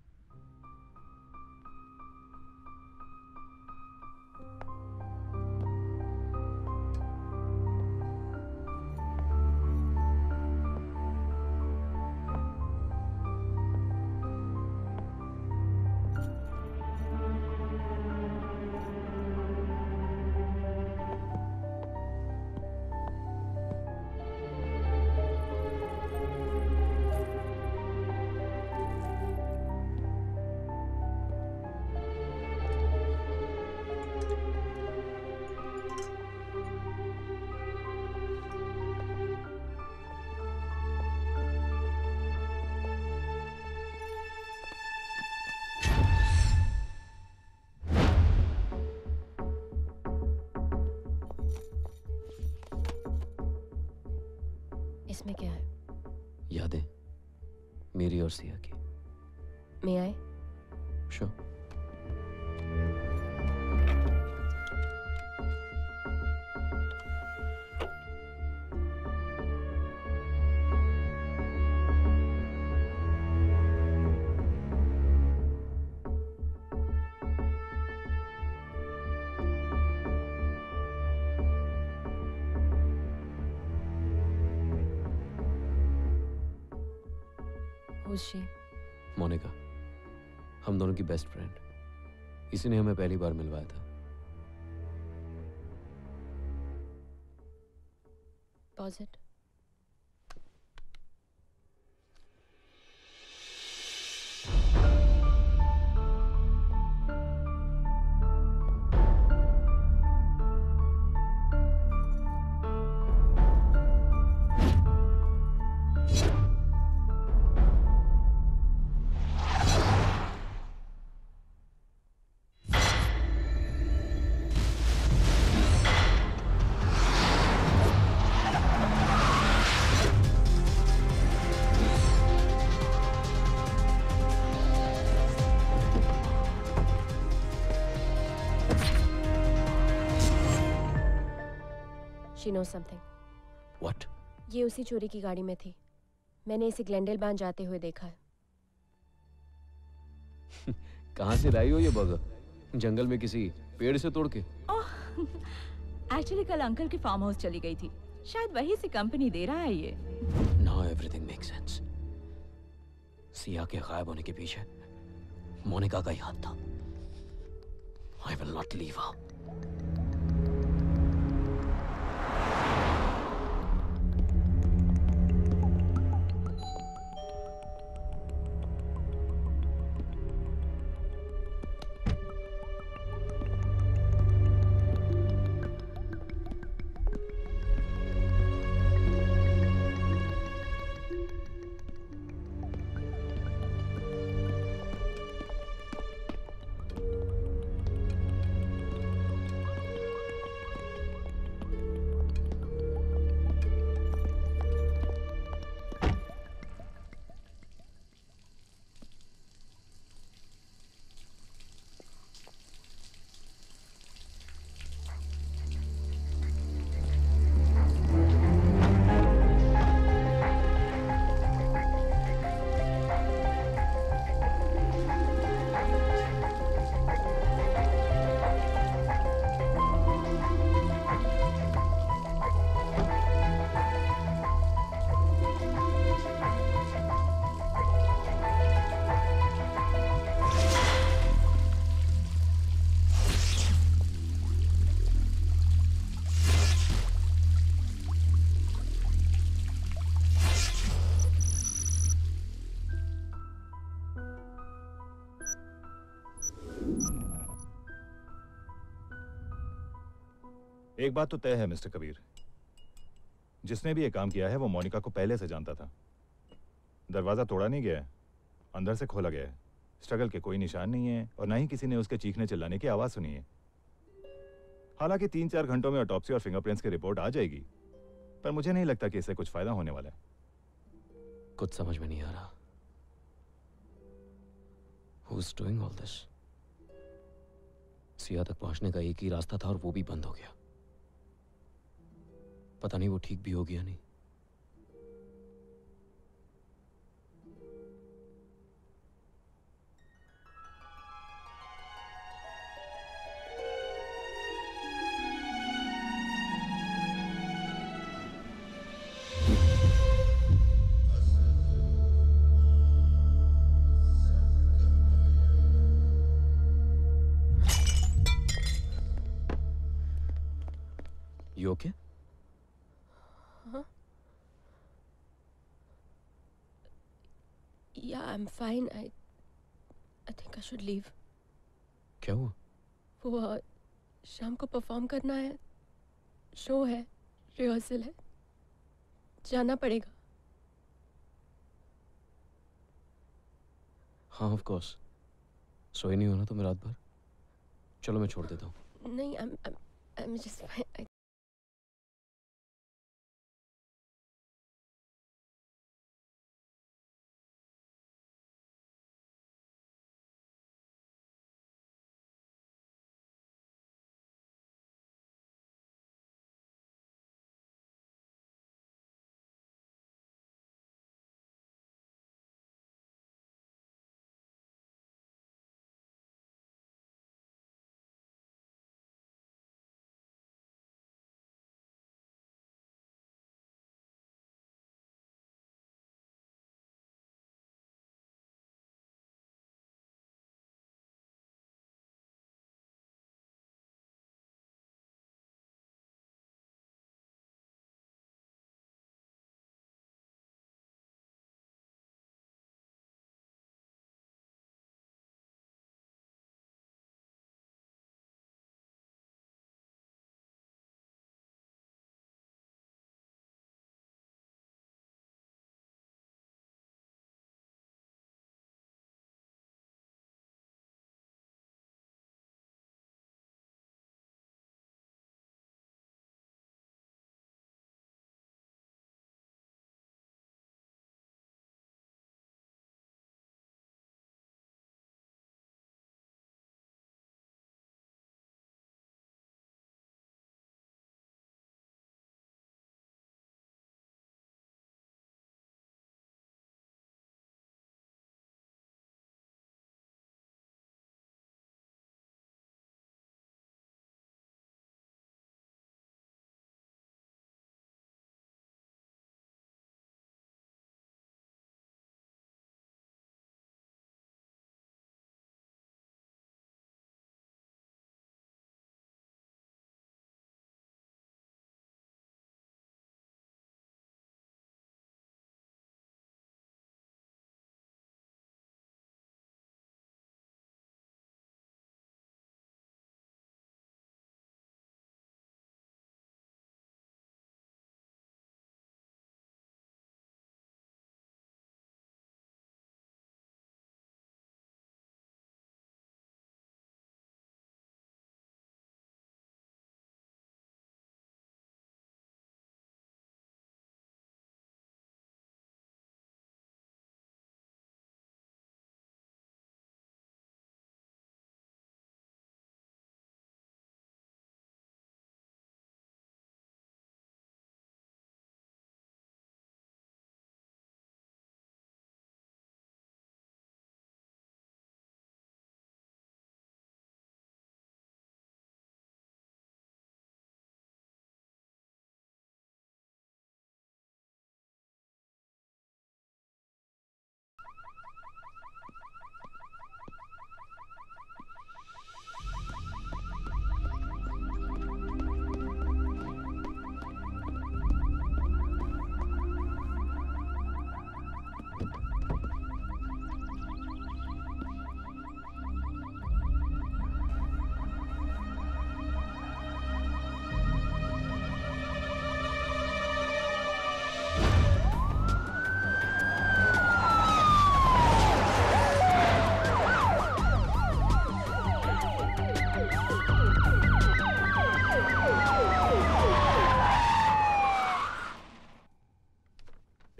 Speaker 6: यादें मेरी और सिया की।
Speaker 5: मैं आए
Speaker 6: श्योर इसी ने हमें पहली बार मिलवाया था।
Speaker 5: Pause She knows something.
Speaker 6: What?
Speaker 5: ये उसी चोरी की गाड़ी में थी। मैंने इसे ग्लेंडेल बाँध जाते हुए देखा है।
Speaker 6: कहाँ से लाई हो ये बर्गर जंगल में किसी पेड़ से तोड़ के।
Speaker 13: एक्चुअली कल अंकल के फार्म हाउस चली गई थी। शायद वहीं से कंपनी दे रहा है ये।
Speaker 6: Now everything make sense Sia के गायब होने के पीछे मोनिका का ही हाथ था। I will not leave her
Speaker 12: एक बात तो तय है, मिस्टर कबीर। जिसने भी ये काम किया है, वो मोनिका को पहले से जानता था। दरवाज़ा तोड़ा नहीं गया है, अंदर से खोला गया है। स्ट्रगल के कोई निशान नहीं है, और ना ही किसी ने उसके चीखने चिल्लाने की आवाज़ सुनी है। हालाँकि तीन चार घंटों में ऑटोप्सी और फिंगरप्रिंट्स की रिपोर्ट आ जाएगी, पर मुझे नहीं लगता कि इससे कुछ फ़ायदा होने वाला है।
Speaker 6: कुछ समझ में नहीं आ रहा? सिया तक पहुँचने का एक ही रास्ता था और वो भी बंद हो गया। पता नहीं वो ठीक भी होगी या नहीं।
Speaker 5: I'm fine. I I think I should leave.
Speaker 6: क्या? हुआ
Speaker 5: वो uh, शाम को परफॉर्म करना है शो है रिहर्सल है जाना पड़ेगा।
Speaker 6: हाँ ऑफ़ कोर्स सोए नहीं होना तुम्हें रात भर। चलो मैं छोड़ देता हूँ।
Speaker 5: नहीं I'm I'm I'm just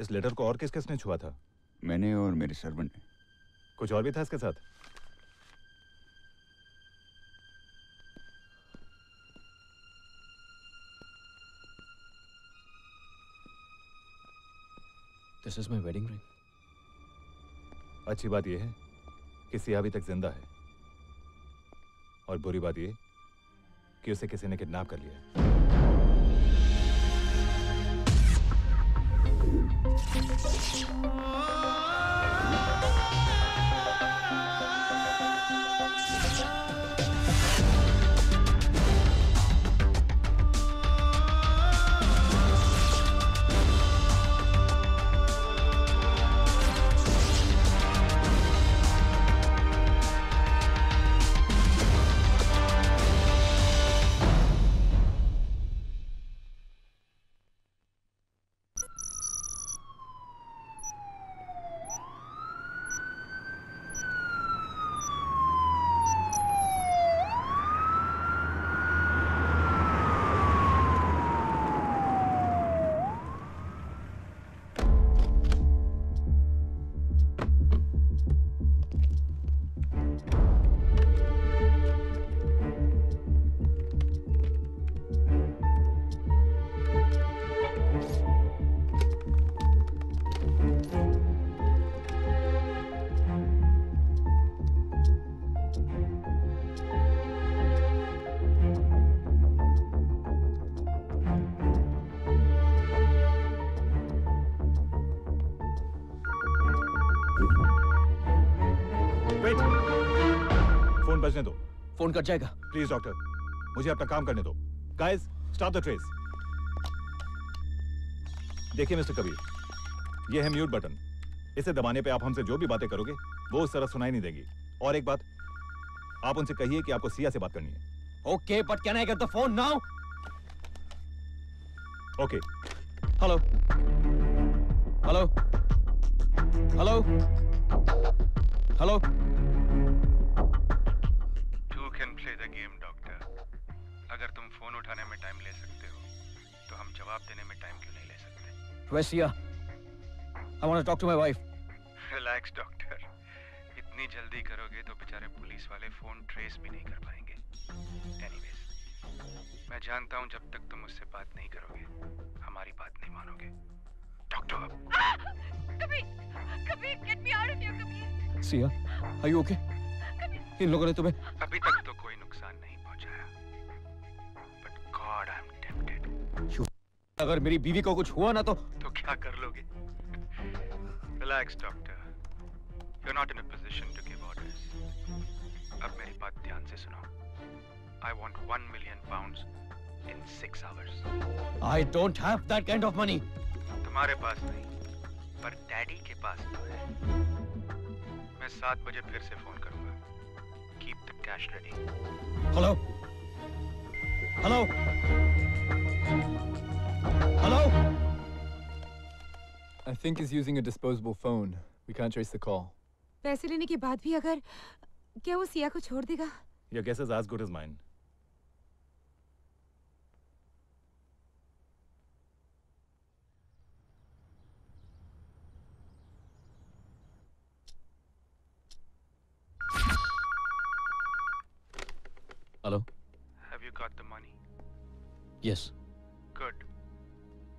Speaker 12: इस लेटर को और किस किसने छुआ था?
Speaker 20: मैंने और मेरे सर्वेंट ने।
Speaker 12: कुछ और भी था इसके साथ?
Speaker 6: This is my wedding ring.
Speaker 12: अच्छी बात यह है कि सिया अभी तक ज़िंदा है। और बुरी बात यह कि उसे किसी ने किडनैप कर लिया है। फ़ोन
Speaker 6: कट जाएगा
Speaker 12: प्लीज़ डॉक्टर मुझे अपना काम करने दो गाइस स्टॉप द ट्रेस देखिए मिस्टर कबीर ये है म्यूट बटन इसे दबाने पे आप हमसे जो भी बातें करोगे वो उस तरह सुनाई नहीं देगी और एक बात आप उनसे कहिए कि आपको सिया से बात करनी है
Speaker 6: okay but can I get the phone now?
Speaker 12: Okay
Speaker 6: Hello? Hello? Hello? Hello?
Speaker 17: जवाब देने में टाइम क्यों नहीं ले सकते
Speaker 6: Sia? I want to talk to my wife.
Speaker 17: Relax doctor इतनी जल्दी करोगे तो बेचारे पुलिस वाले फ़ोन ट्रेस भी नहीं कर पाएँगे एनीवेज मैं जानता हूँ जब तक तुम मुझसे बात नहीं करोगे हमारी बात नहीं मानोगे doctor
Speaker 10: Kabir! Kabir, get me out of here, Kabir!
Speaker 6: Sia, are you okay? इन लोगों ने तुम्हें
Speaker 17: अभी तक तो कोई नुकसान नहीं पहुँचाया but God I am
Speaker 6: tempted अगर मेरी बीवी को कुछ हुआ ना तो
Speaker 17: तो क्या कर लोगे? Relax doctor you are not in a position to give orders अब मेरी बात ध्यान से सुनो। I want 1 million pounds in 6 hours
Speaker 6: I don't have that kind of money.
Speaker 17: तुम्हारे पास नहीं पर डैडी के पास तो है। मैं सात बजे फिर से फ़ोन करूँगा। Keep the cash ready
Speaker 6: Hello? Hello? Hello?
Speaker 11: I think he's using a disposable phone. We can't trace the call.
Speaker 9: पैसे लेने के बाद भी अगर क्या वो सिया को छोड़ देगा
Speaker 12: Your guess is as good as mine.
Speaker 6: Hello?
Speaker 17: Have you got the money
Speaker 6: Yes.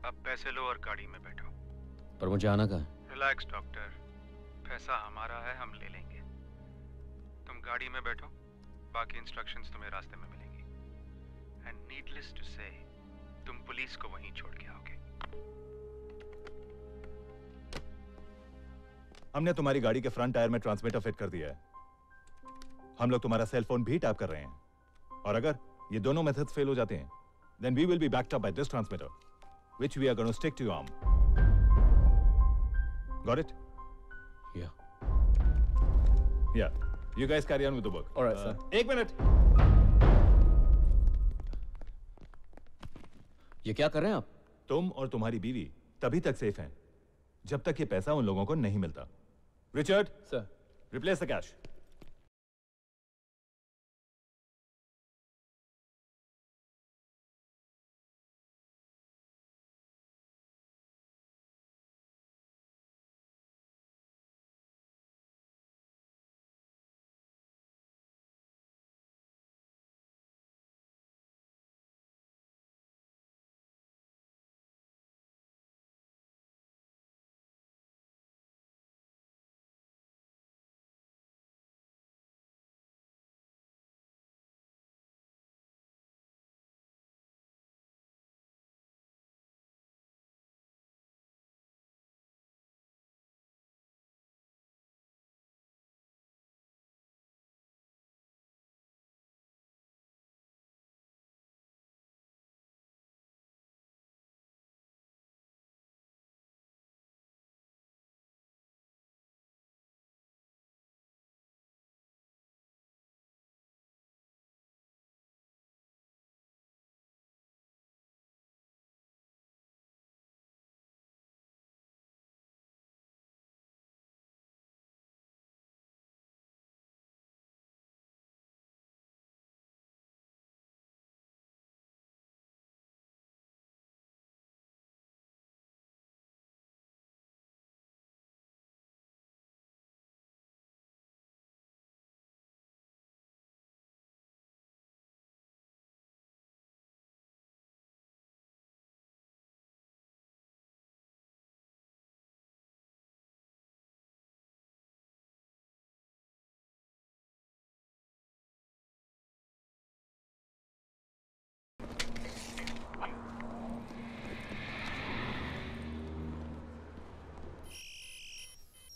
Speaker 17: अब पैसे लो और गाड़ी में बैठो।
Speaker 6: पर मुझे आना कहाँ है?
Speaker 17: Relax doctor. पैसा हमारा है हम ले लेंगे। तुम गाड़ी में बैठो बाकी इंस्ट्रक्शंस तुम्हें रास्ते में मिलेंगी। एंड नीडलेस टू से तुम पुलिस को वहीं छोड़ के आओगे।
Speaker 12: हमने तुम्हारी गाड़ी के फ्रंट टायर में ट्रांसमीटर फिट कर दिया है। हम लोग तुम्हारा सेल फ़ोन भी टैप कर रहे हैं। और अगर ये दोनों मेथड्स फेल हो जाते हैं then we will be backed up by this transmitter which we are gonna stick to your arm got it
Speaker 6: Yeah.
Speaker 12: Yeah. You guys carry on with the work.
Speaker 11: All right,
Speaker 12: Uh,
Speaker 11: sir.
Speaker 12: एक मिनट
Speaker 6: ये क्या कर रहे हैं आप
Speaker 12: तुम और तुम्हारी बीवी तभी तक सेफ़ हैं जब तक ये पैसा उन लोगों को नहीं मिलता Richard
Speaker 11: sir
Speaker 12: replace the cash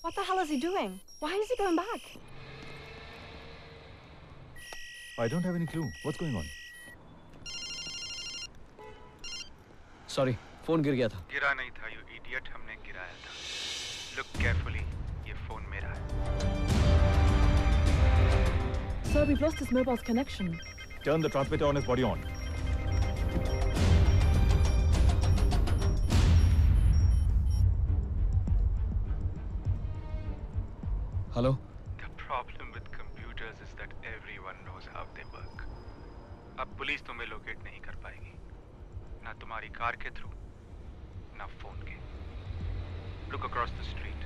Speaker 19: What the hell is he doing? Why is he going back?
Speaker 12: I don't have any clue. What's going on?
Speaker 6: Sorry phone गिर गया था
Speaker 17: गिरा नहीं था यू इडियट हमने गिराया था लुक केयरफुली ये फोन मेरा है
Speaker 7: Sir, we've lost his mobile's connection.
Speaker 12: Turn the transmitter on his body on.
Speaker 6: Hello
Speaker 17: The problem with computers is that everyone knows how they work. अब पुलिस तुम्हें लोकेट नहीं कर पाएगी ना तुम्हारी कार के थ्रू ना फ़ोन के लुक अक्रॉस द स्ट्रीट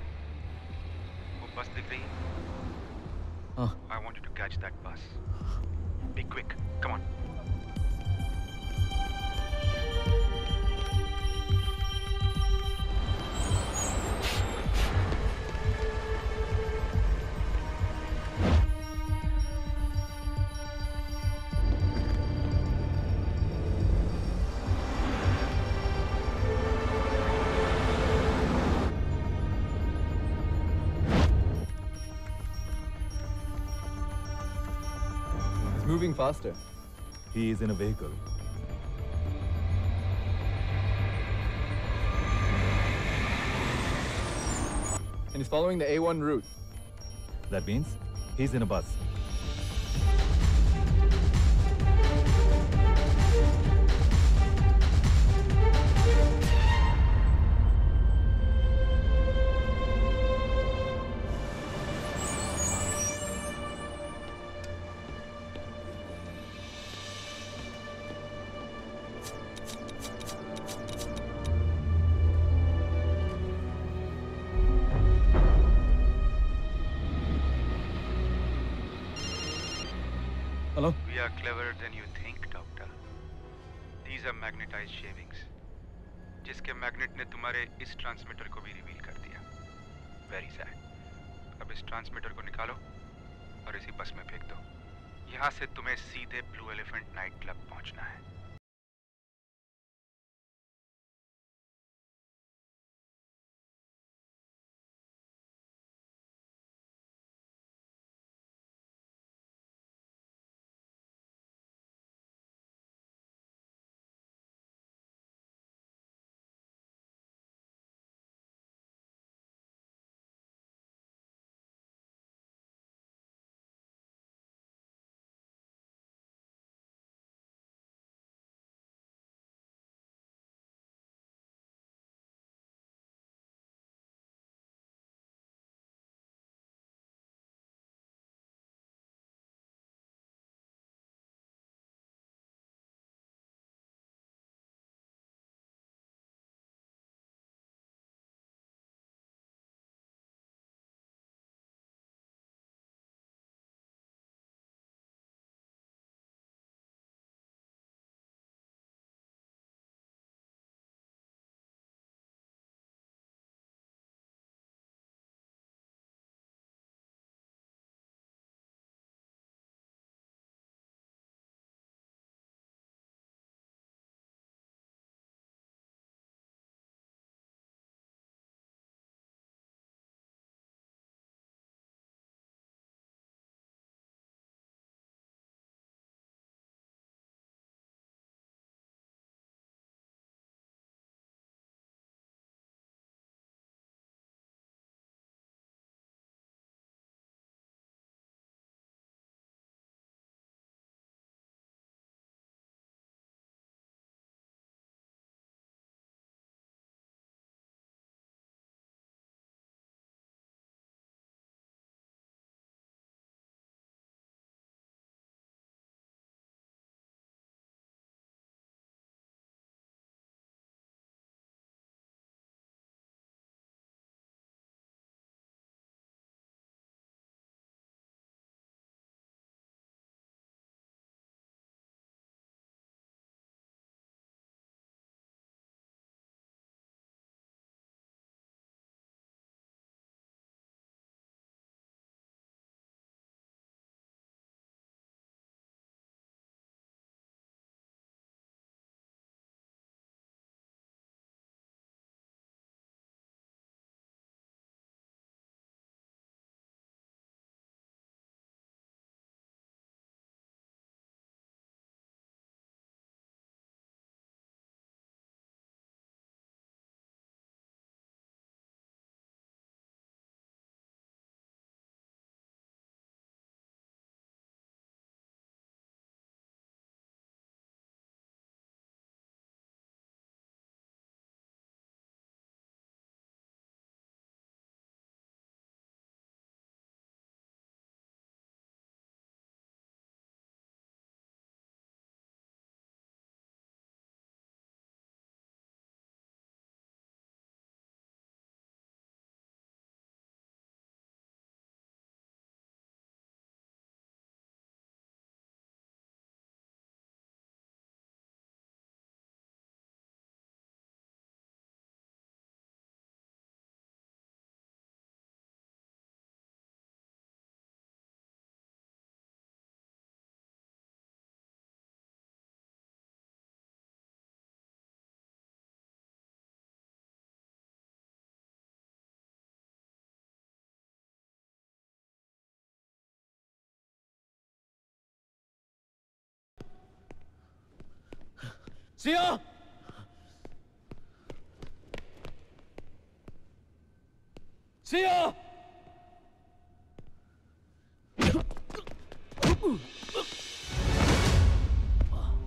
Speaker 17: वो बस दिख रही है
Speaker 6: हाँ
Speaker 17: I want you to catch that bus. Be quick.
Speaker 11: Moving faster.
Speaker 12: He is in a vehicle.
Speaker 11: And he's following the A1 route.
Speaker 12: That means he's in a bus.
Speaker 17: तुम्हारे इस ट्रांसमीटर को भी रिवील कर दिया। वेरी सैड अब इस ट्रांसमीटर को निकालो और इसी बस में फेंक दो। यहाँ से तुम्हें सीधे ब्लू एलिफेंट नाइट क्लब पहुँचना है।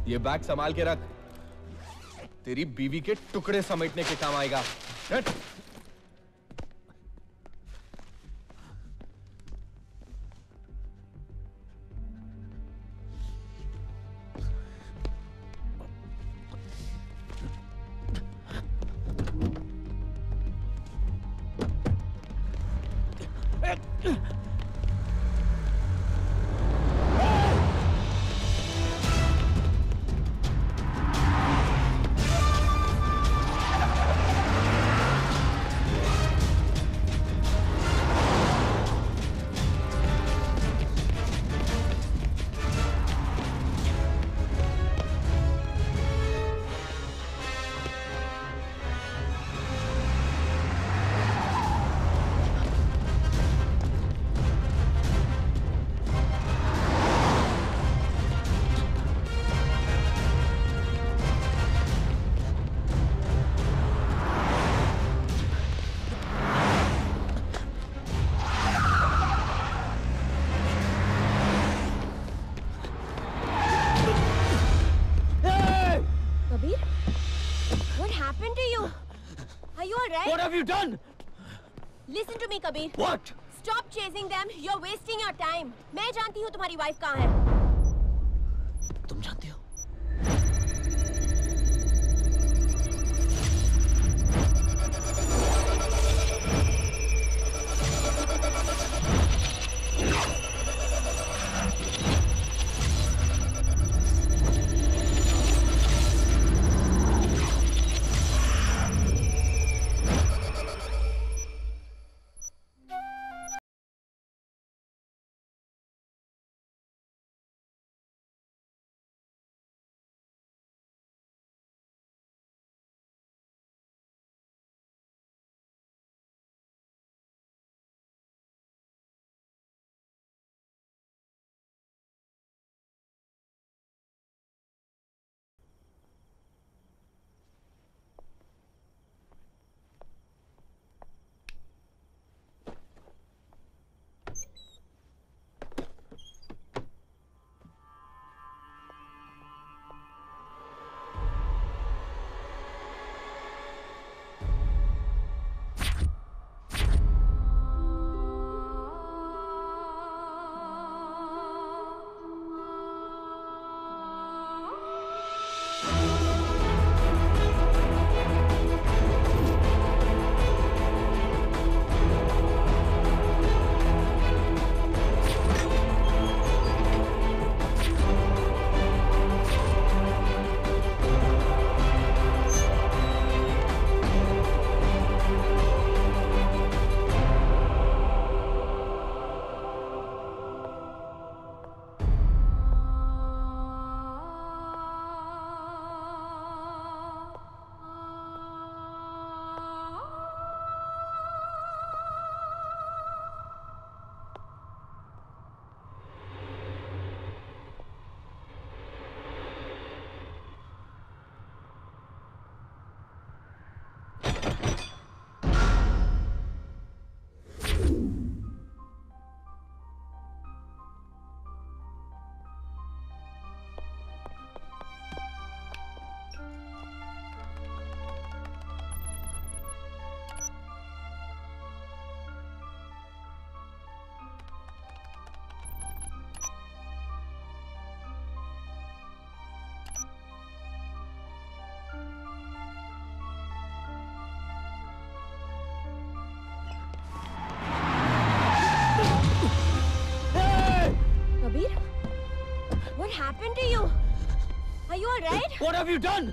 Speaker 11: ये बैग संभाल के रख। तेरी बीवी के टुकड़े समेटने के काम आएगा।
Speaker 5: You
Speaker 6: done?
Speaker 5: Listen to me, Kabir.
Speaker 6: What?
Speaker 5: Stop chasing them. You're wasting your time. मैं जानती हूँ तुम्हारी वाइफ कहाँ है Are right?
Speaker 6: What have you done?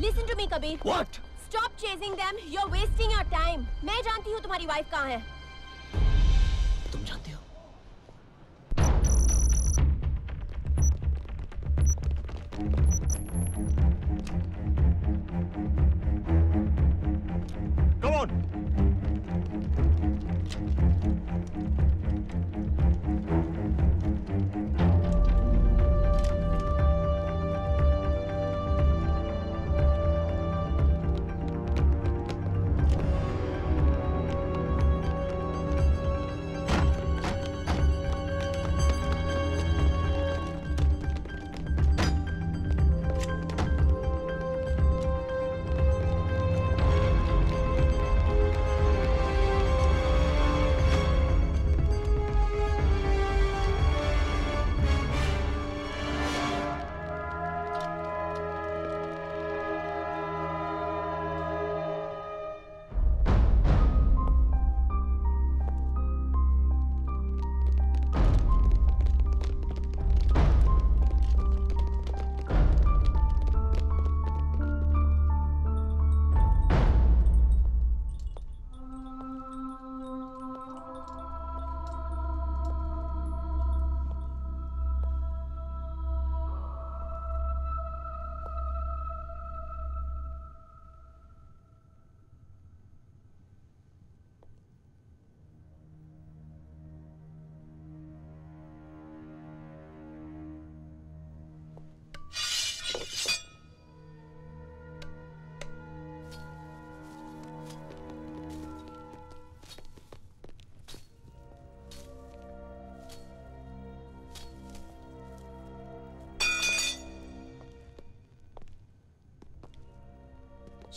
Speaker 5: Listen to me, Kabir.
Speaker 6: What?
Speaker 5: Stop chasing them. You're wasting your time. मैं जानती हूँ तुम्हारी वाइफ कहाँ है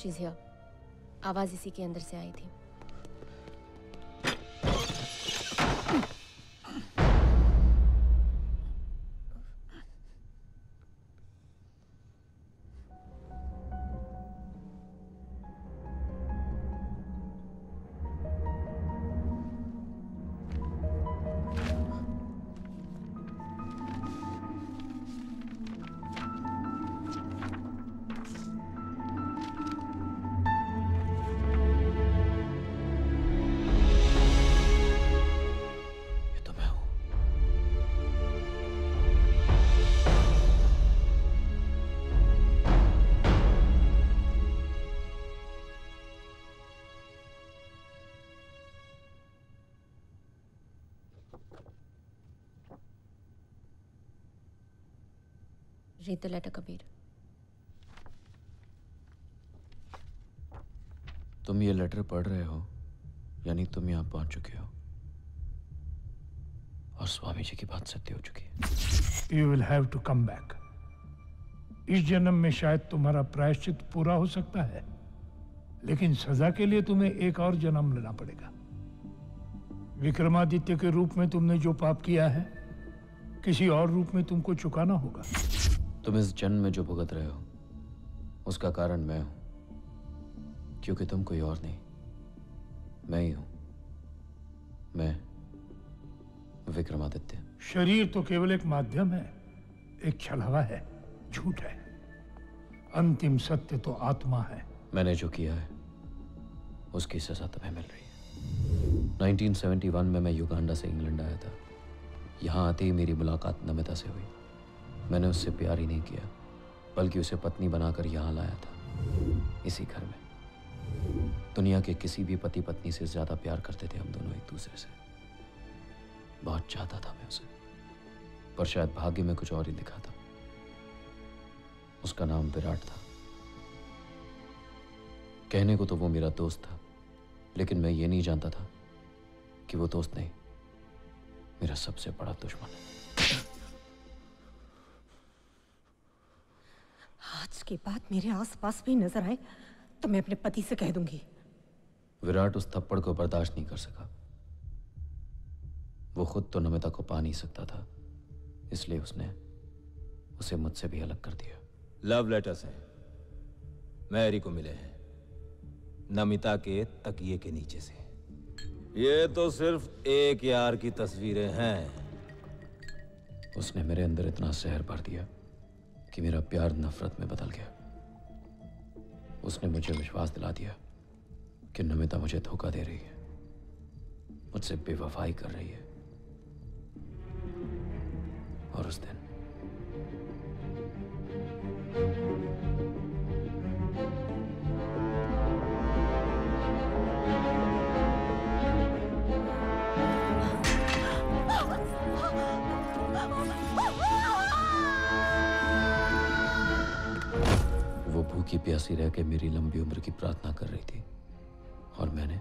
Speaker 5: शीज हियर आवाज़ इसी के अंदर से आई थी। Read the letter, Kabir.
Speaker 6: तुम ये लेटर पढ़ रहे हो यानी तुम यहाँ पहुँच चुके हो। और स्वामी जी की बात सत्य हो चुकी है।
Speaker 3: You will have to come back इस जन्म में शायद तुम्हारा प्रायश्चित पूरा हो सकता है लेकिन सजा के लिए तुम्हें एक और जन्म लेना पड़ेगा। विक्रमादित्य के रूप में तुमने जो पाप किया है किसी और रूप में तुमको चुकाना होगा।
Speaker 6: तुम इस जन्म में जो भुगत रहे हो उसका कारण मैं हूँ क्योंकि तुम कोई और नहीं। मैं ही हूँ। मैं विक्रमादित्य।
Speaker 3: शरीर तो केवल एक माध्यम है एक छलावा है झूठ है। अंतिम सत्य तो आत्मा है।
Speaker 6: मैंने जो किया है उसकी सजा तुम्हें मिल रही है। 1971 में मैं युगांडा से इंग्लैंड आया था। यहाँ आते ही मेरी मुलाकात नमिता से हुई। मैंने उससे प्यार ही नहीं किया, बल्कि उसे पत्नी बनाकर यहाँ लाया था, इसी घर में। दुनिया के किसी भी पति पत्नी से ज़्यादा प्यार करते थे हम दोनों एक दूसरे से। बहुत चाहता था मैं उसे, पर शायद भाग्य में कुछ और ही लिखा था। उसका नाम विराट था। कहने को तो वो मेरा दोस्त था, लेकिन मैं ये नहीं जानता था कि वो दोस्त नहीं, मेरा सबसे बड़ा दुश्मन है।
Speaker 21: आज के बाद मेरे आसपास भी नज़र आए तो मैं अपने पति से कह दूँगी।
Speaker 6: विराट उस थप्पड़ को बर्दाश्त नहीं कर सका। वो खुद तो नमिता को पा नहीं सकता था इसलिए उसने उसे मुझसे भी अलग कर दिया।
Speaker 22: लव लेटर्स हैं। मैरी को मिले हैं। नमिता के तकिए के नीचे से। ये तो सिर्फ़ एक यार की तस्वीरें हैं।
Speaker 6: उसने मेरे अंदर इतना जहर भर दिया। कि मेरा प्यार नफरत में बदल गया। उसने मुझे विश्वास दिला दिया कि नमिता मुझे धोखा दे रही है। मुझसे बेवफाई कर रही है। और उस दिन भूखी प्यासी रह के मेरी लंबी उम्र की प्रार्थना कर रही थी। और मैंने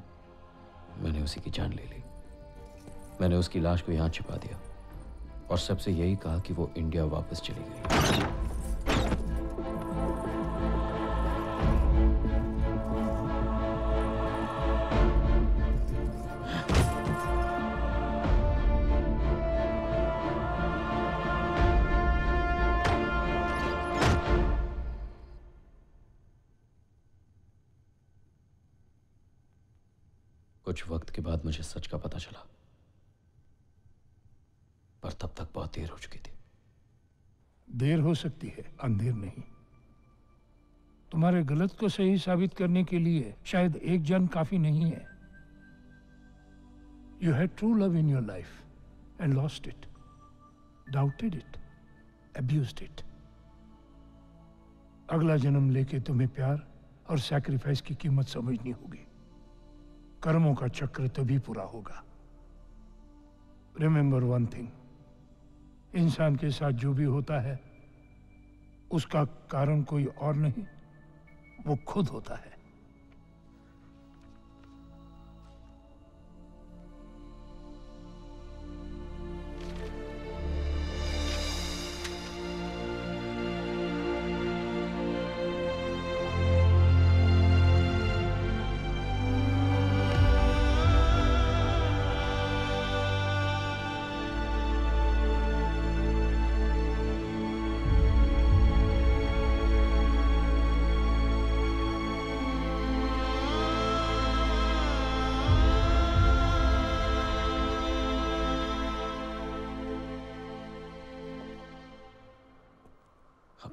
Speaker 6: मैंने उसी की जान ले ली। मैंने उसकी लाश को यहाँ छिपा दिया। और सबसे यही कहा कि वो इंडिया वापस चली गई। मुझे सच का पता चला। पर तब तक बहुत देर हो चुकी थी।
Speaker 3: देर हो सकती है, अंधेर नहीं। तुम्हारे गलत को सही साबित करने के लिए शायद एक जन काफ़ी नहीं है। You had true love in your life and lost it doubted it abused it अगला जन्म लेके तुम्हें प्यार और सैक्रिफाइस की कीमत समझनी होगी। कर्मों का चक्र तभी पूरा होगा। रिमेंबर वन थिंग इंसान के साथ जो भी होता है, उसका कारण कोई और नहीं, वो खुद होता है।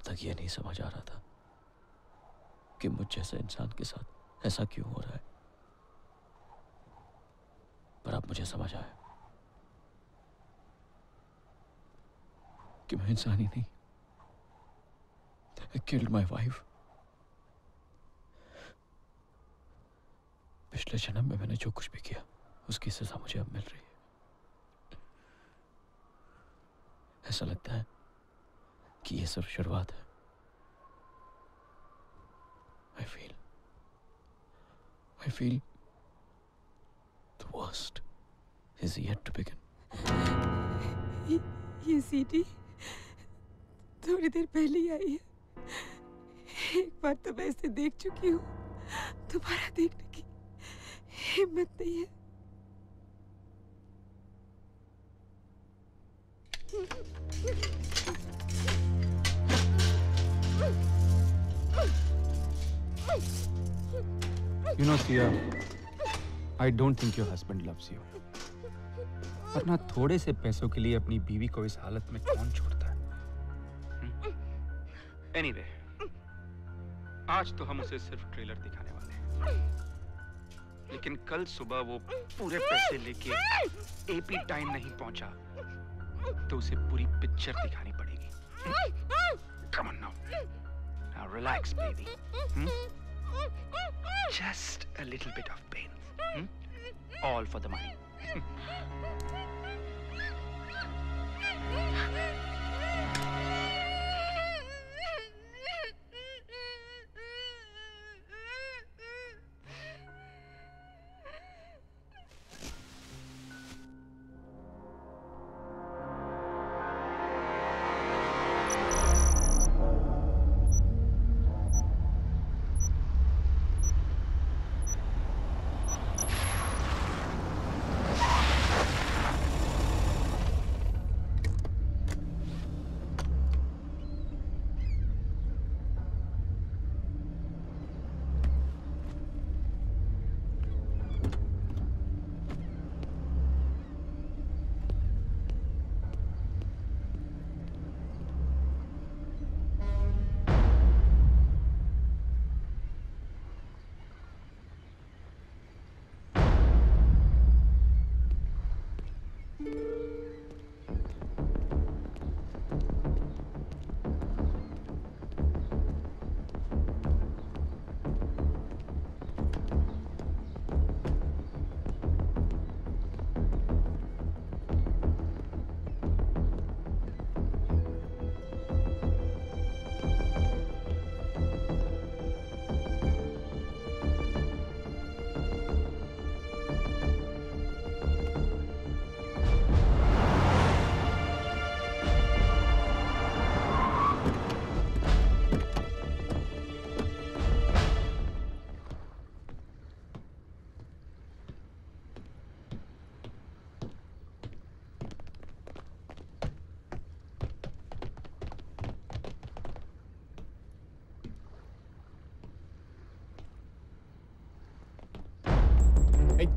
Speaker 6: तक ये नहीं समझ आ रहा था कि मुझ जैसे इंसान के साथ ऐसा क्यों हो रहा है। पर अब मुझे समझ आया कि मैं इंसान ही नहीं। I killed wife. पिछले जन्म में मैंने जो कुछ भी किया, उसकी सजा मुझे अब मिल रही है। ऐसा लगता है कि ये सिर्फ़ शुरुआत है। I feel I feel the worst is yet to begin.
Speaker 9: ये, सीटी थोड़ी देर पहले ही आई है। एक बार तो मैं इसे देख चुकी हूँ। दोबारा देखने की हिम्मत नहीं है।
Speaker 23: You know, Sia, I don't think your husband loves you. वरना थोड़े से पैसों के लिए अपनी बीवी को इस हालत में कौन छोड़ता है?
Speaker 17: एनीवे आज तो हम उसे सिर्फ़ ट्रेलर दिखाने वाले हैं। लेकिन कल सुबह वो पूरे पैसे लेके एपी टाइम नहीं पहुँचा तो उसे पूरी पिक्चर दिखानी पड़ेगी। Come on now Now relax, baby. Hmm? Just a little bit of pain. Hmm? All for the money.
Speaker 11: Hmm.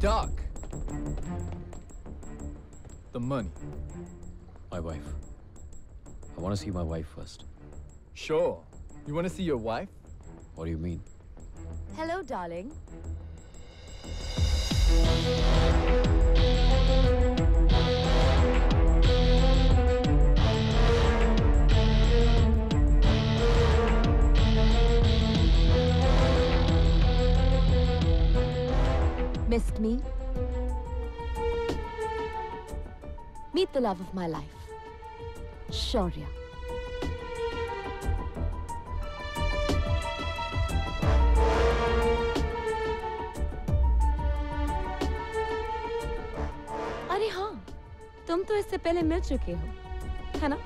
Speaker 11: Doc. The money.
Speaker 6: My wife. I want to see my wife first.
Speaker 11: Sure. You want to see your wife?
Speaker 6: What do you mean?
Speaker 19: Hello, darling. Missed me? Meet the love of my life, Shaurya. अरे हाँ तुम तो इससे पहले मिल चुके हो है ना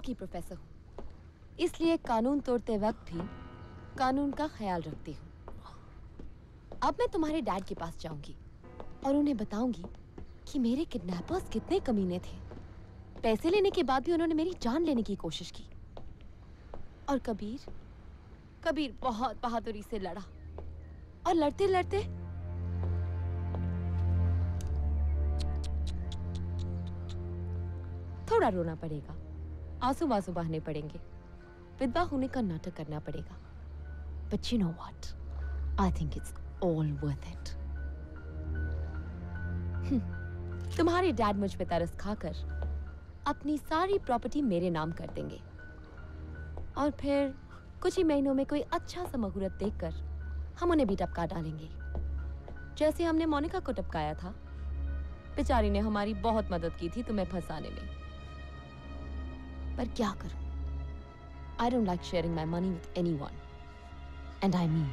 Speaker 19: लॉ की, प्रोफेसर। हूँ इसलिए कानून तोड़ते वक्त भी कानून का ख्याल रखती हूँ। अब मैं तुम्हारे डैड के पास जाऊँगी और उन्हें बताऊँगी कि मेरे किडनैपर्स कितने कमीने थे। पैसे लेने के बाद भी उन्होंने मेरी जान लेने की कोशिश की। और कबीर कबीर बहुत बहादुरी से लड़ा और लड़ते लड़ते थोड़ा रोना पड़ेगा। आँसू वासू बहाने पड़ेंगे। विधवा होने का नाटक करना पड़ेगा। But you know what I think it's all worth it तुम्हारे डैड मुझ पे तरस खाकर अपनी सारी प्रॉपर्टी मेरे नाम कर देंगे। और फिर कुछ ही महीनों में कोई अच्छा सा मुहूर्त देखकर हम उन्हें भी टपका डालेंगे। जैसे हमने मोनिका को टपकाया था। बेचारी ने हमारी बहुत मदद की थी तुम्हें फंसाने में। पर क्या करूं I don't like sharing
Speaker 11: my money
Speaker 6: with anyone and I mean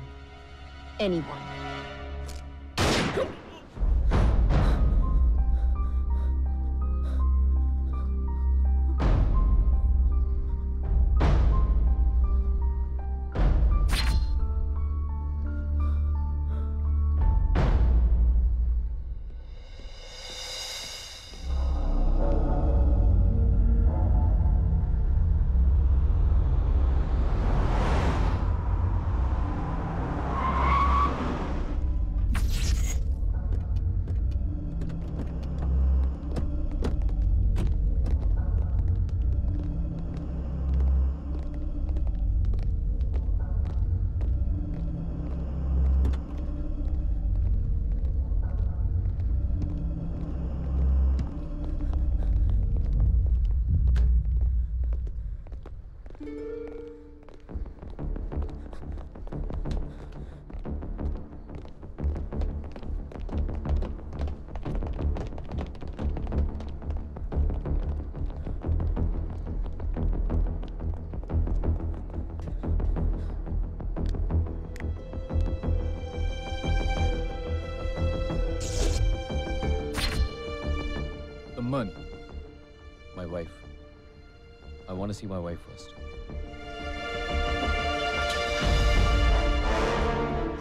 Speaker 6: See my wife first.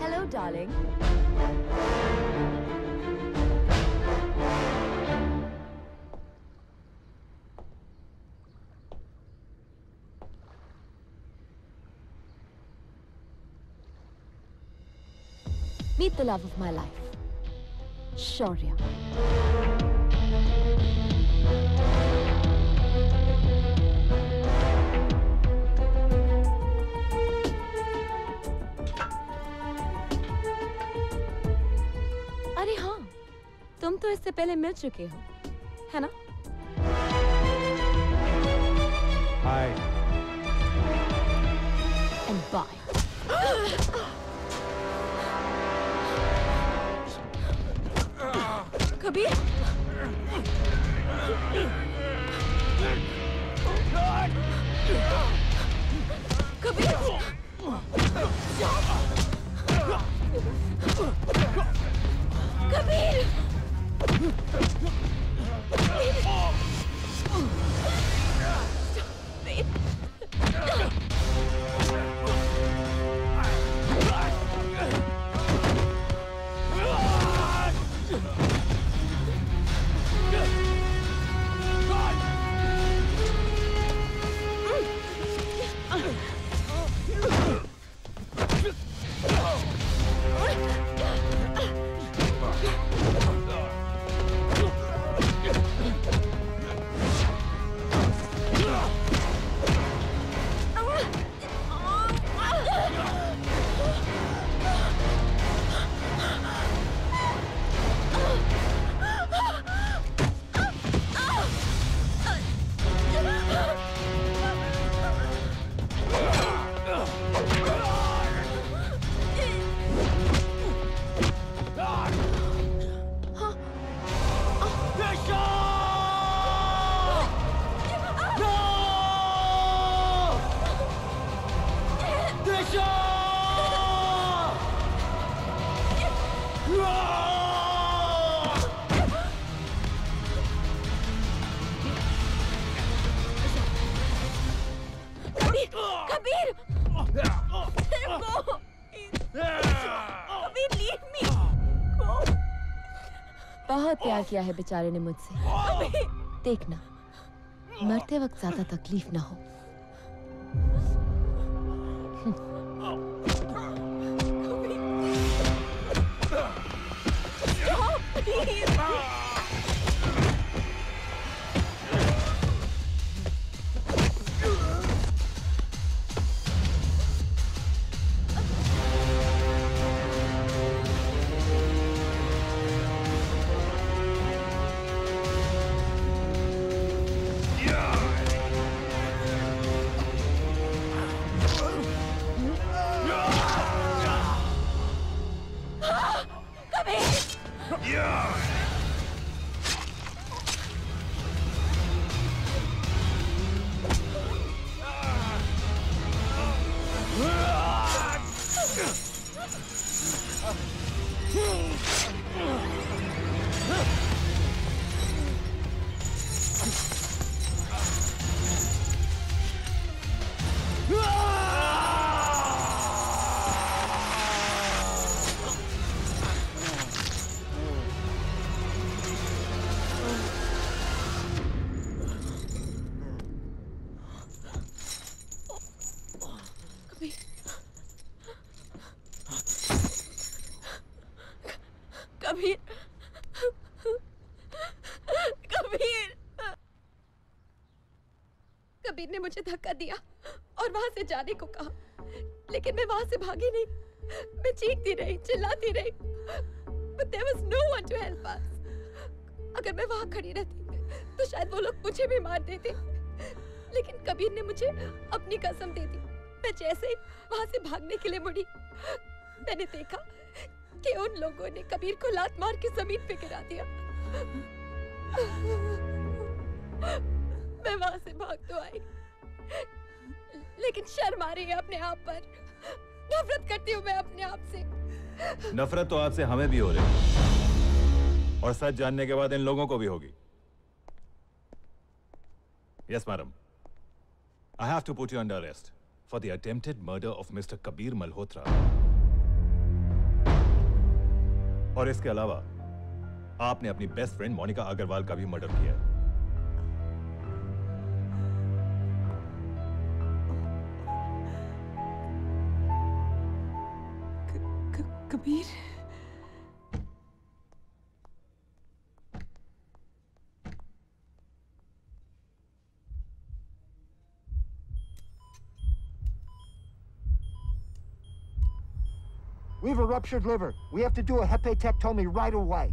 Speaker 19: Hello, darling. Meet the love of my life, Shaurya. तो इससे पहले मिल चुके हो है ना?
Speaker 18: Hi
Speaker 19: and bye Kabir? Kabir? Kabir! बहुत प्यार किया है बेचारे ने मुझसे। देखना मरते वक्त ज़्यादा तकलीफ़ ना हो।
Speaker 5: जाने को कहा। लेकिन मैं वहाँ से भागी नहीं। मैं चीखती रही, चिल्लाती रही। But there was no one to help us अगर मैं वहाँ खड़ी रहती तो शायद वो लोग मुझे भी मार देते। लेकिन कबीर ने मुझे अपनी कसम दे दी। मैं जैसे ही वहाँ से भागने के लिए मुड़ी, मैंने देखा कि उन लोगों ने कबीर को लात मार के ज़मीन पे गिरा दिया। मैं वहाँ से भाग तो आई। लेकिन शर्म आ रही है अपने आप पर। नफरत करती हूँ मैं अपने आप से।
Speaker 12: नफरत तो आपसे हमें भी हो रही है। और सच जानने के बाद इन लोगों को भी होगी। Yes madam I have to put you under arrest for the attempted murder of mister Kabir Malhotra और इसके अलावा, आपने अपनी बेस्ट फ्रेंड मोनिका अग्रवाल का भी मर्डर किया है।
Speaker 24: We have a ruptured liver. We have to do a hepatectomy right away.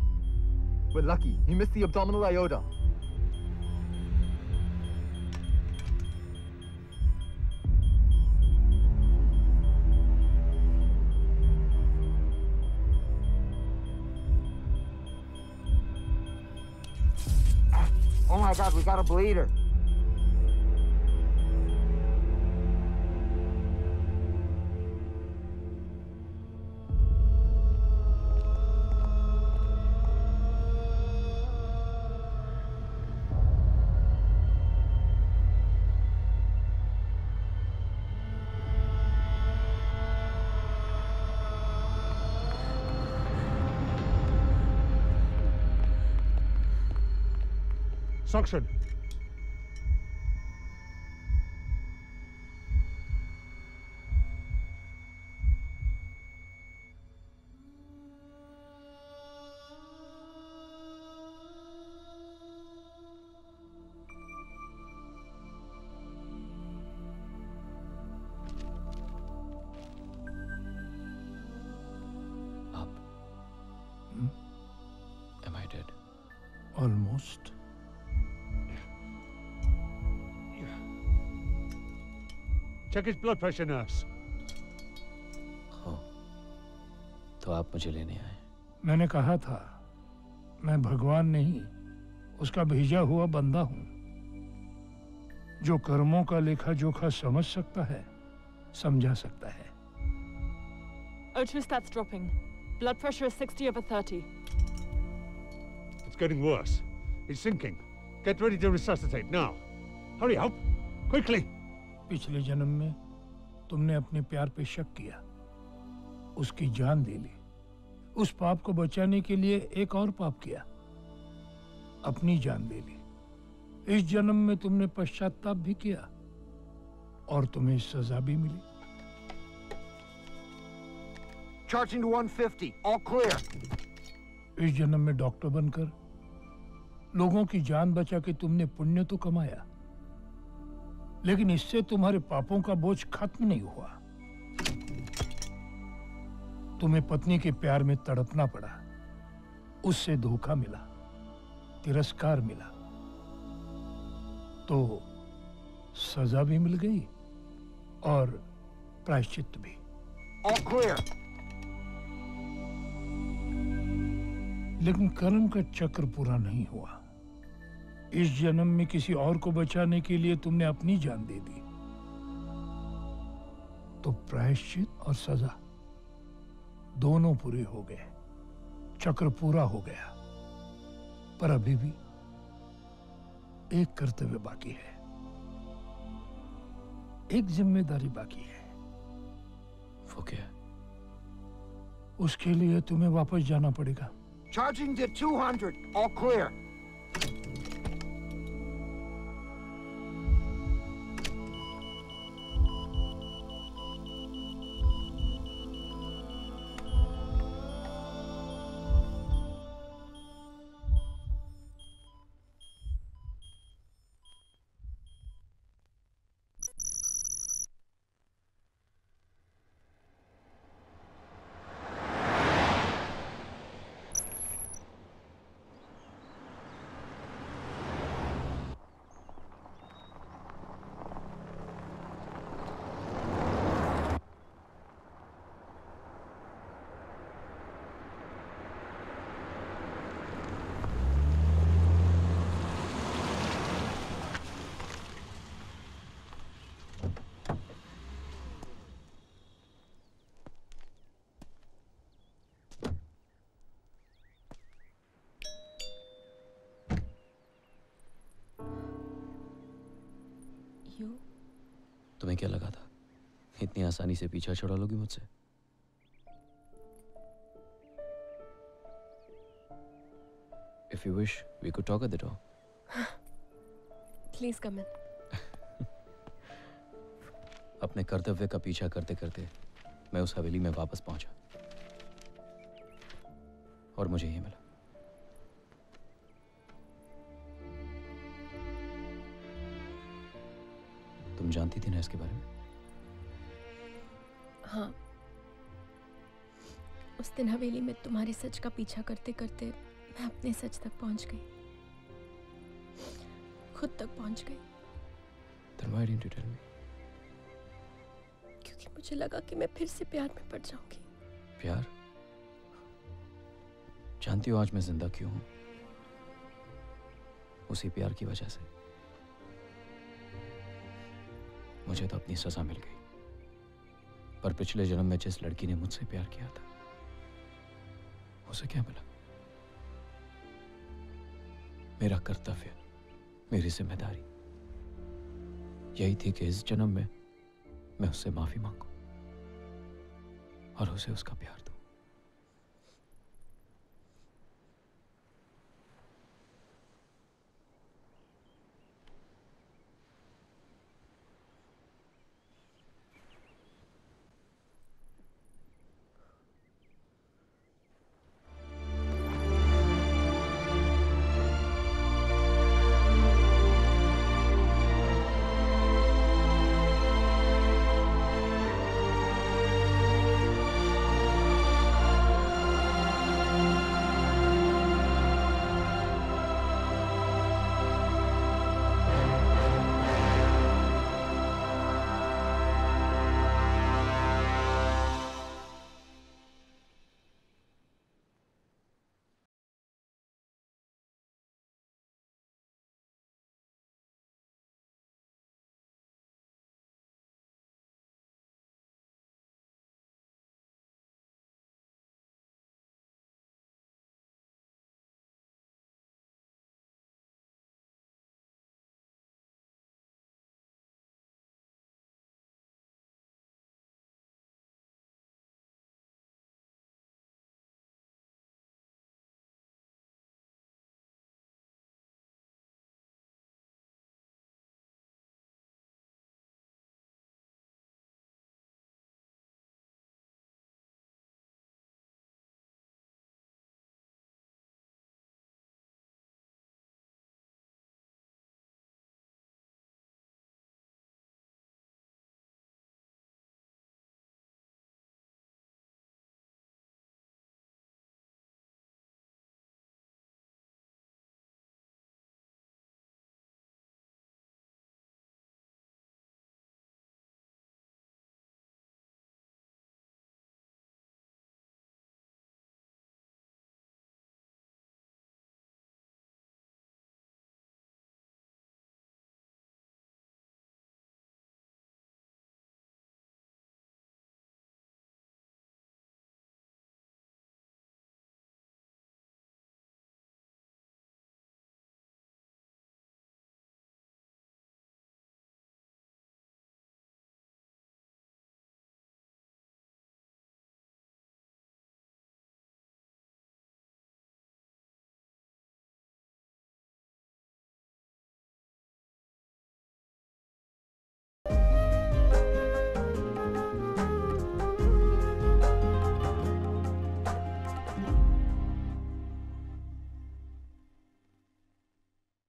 Speaker 25: We're lucky. He missed the abdominal aorta.
Speaker 24: Got a bleeder.
Speaker 3: Suction.
Speaker 26: Check his blood pressure, nurse.
Speaker 27: हाँ, तो आप मुझे लेने आए।
Speaker 3: मैंने कहा था मैं भगवान नहीं उसका भेजा हुआ बंदा हूँ। जो कर्मों का लेखा जोखा समझ सकता है समझा सकता है।
Speaker 26: ड्रॉपिंग।
Speaker 3: पिछले जन्म में तुमने अपने प्यार पे शक किया उसकी जान ले ली उस पाप को बचाने के लिए एक और पाप किया अपनी जान ले ली इस जन्म में तुमने पश्चाताप भी किया और तुम्हें सजा भी मिली
Speaker 24: Charging to 150. All clear.
Speaker 3: इस जन्म में डॉक्टर बनकर लोगों की जान बचा के तुमने पुण्य तो कमाया लेकिन इससे तुम्हारे पापों का बोझ खत्म नहीं हुआ। तुम्हें पत्नी के प्यार में तड़पना पड़ा। उससे धोखा मिला तिरस्कार मिला। तो सजा भी मिल गई और प्रायश्चित भी। लेकिन कर्म का चक्र पूरा नहीं हुआ। इस जन्म में किसी और को बचाने के लिए तुमने अपनी जान दे दी। तो प्रायश्चित और सजा दोनों पूरे हो गए। चक्र पूरा हो गया। पर अभी भी एक कर्तव्य बाकी है। एक ज़िम्मेदारी बाकी है।
Speaker 6: वो क्या?
Speaker 3: उसके लिए तुम्हें वापस जाना पड़ेगा।
Speaker 24: Charging to 200. All clear.
Speaker 5: You
Speaker 6: तुम्हें क्या लगा था? इतनी आसानी से पीछा छुड़ा लोगी मुझसे? If you wish, we could talk at the door.
Speaker 5: Please come in
Speaker 6: अपने कर्तव्य का पीछा करते करते मैं उस हवेली में वापस पहुँचा। और मुझे ये मिला। जानती थी ना इसके बारे में?
Speaker 5: हाँ। उस दिन हवेली में तुम्हारे सच का पीछा करते करते मैं अपने सच तक पहुँच गई। खुद तक पहुँच गई।
Speaker 6: Then why didn't you tell me?
Speaker 5: क्योंकि मुझे लगा कि मैं फिर से प्यार में पड़ जाऊँगी।
Speaker 6: प्यार? जानती हो आज मैं ज़िंदा क्यों हूँ? उसी प्यार की वजह से। मुझे तो अपनी सजा मिल गई। पर पिछले जन्म में जिस लड़की ने मुझसे प्यार किया था, उसे क्या मिला? मेरा कर्तव्य, मेरी ज़िम्मेदारी, यही थी कि इस जन्म में मैं उससे माफ़ी मांगू और उसे उसका प्यार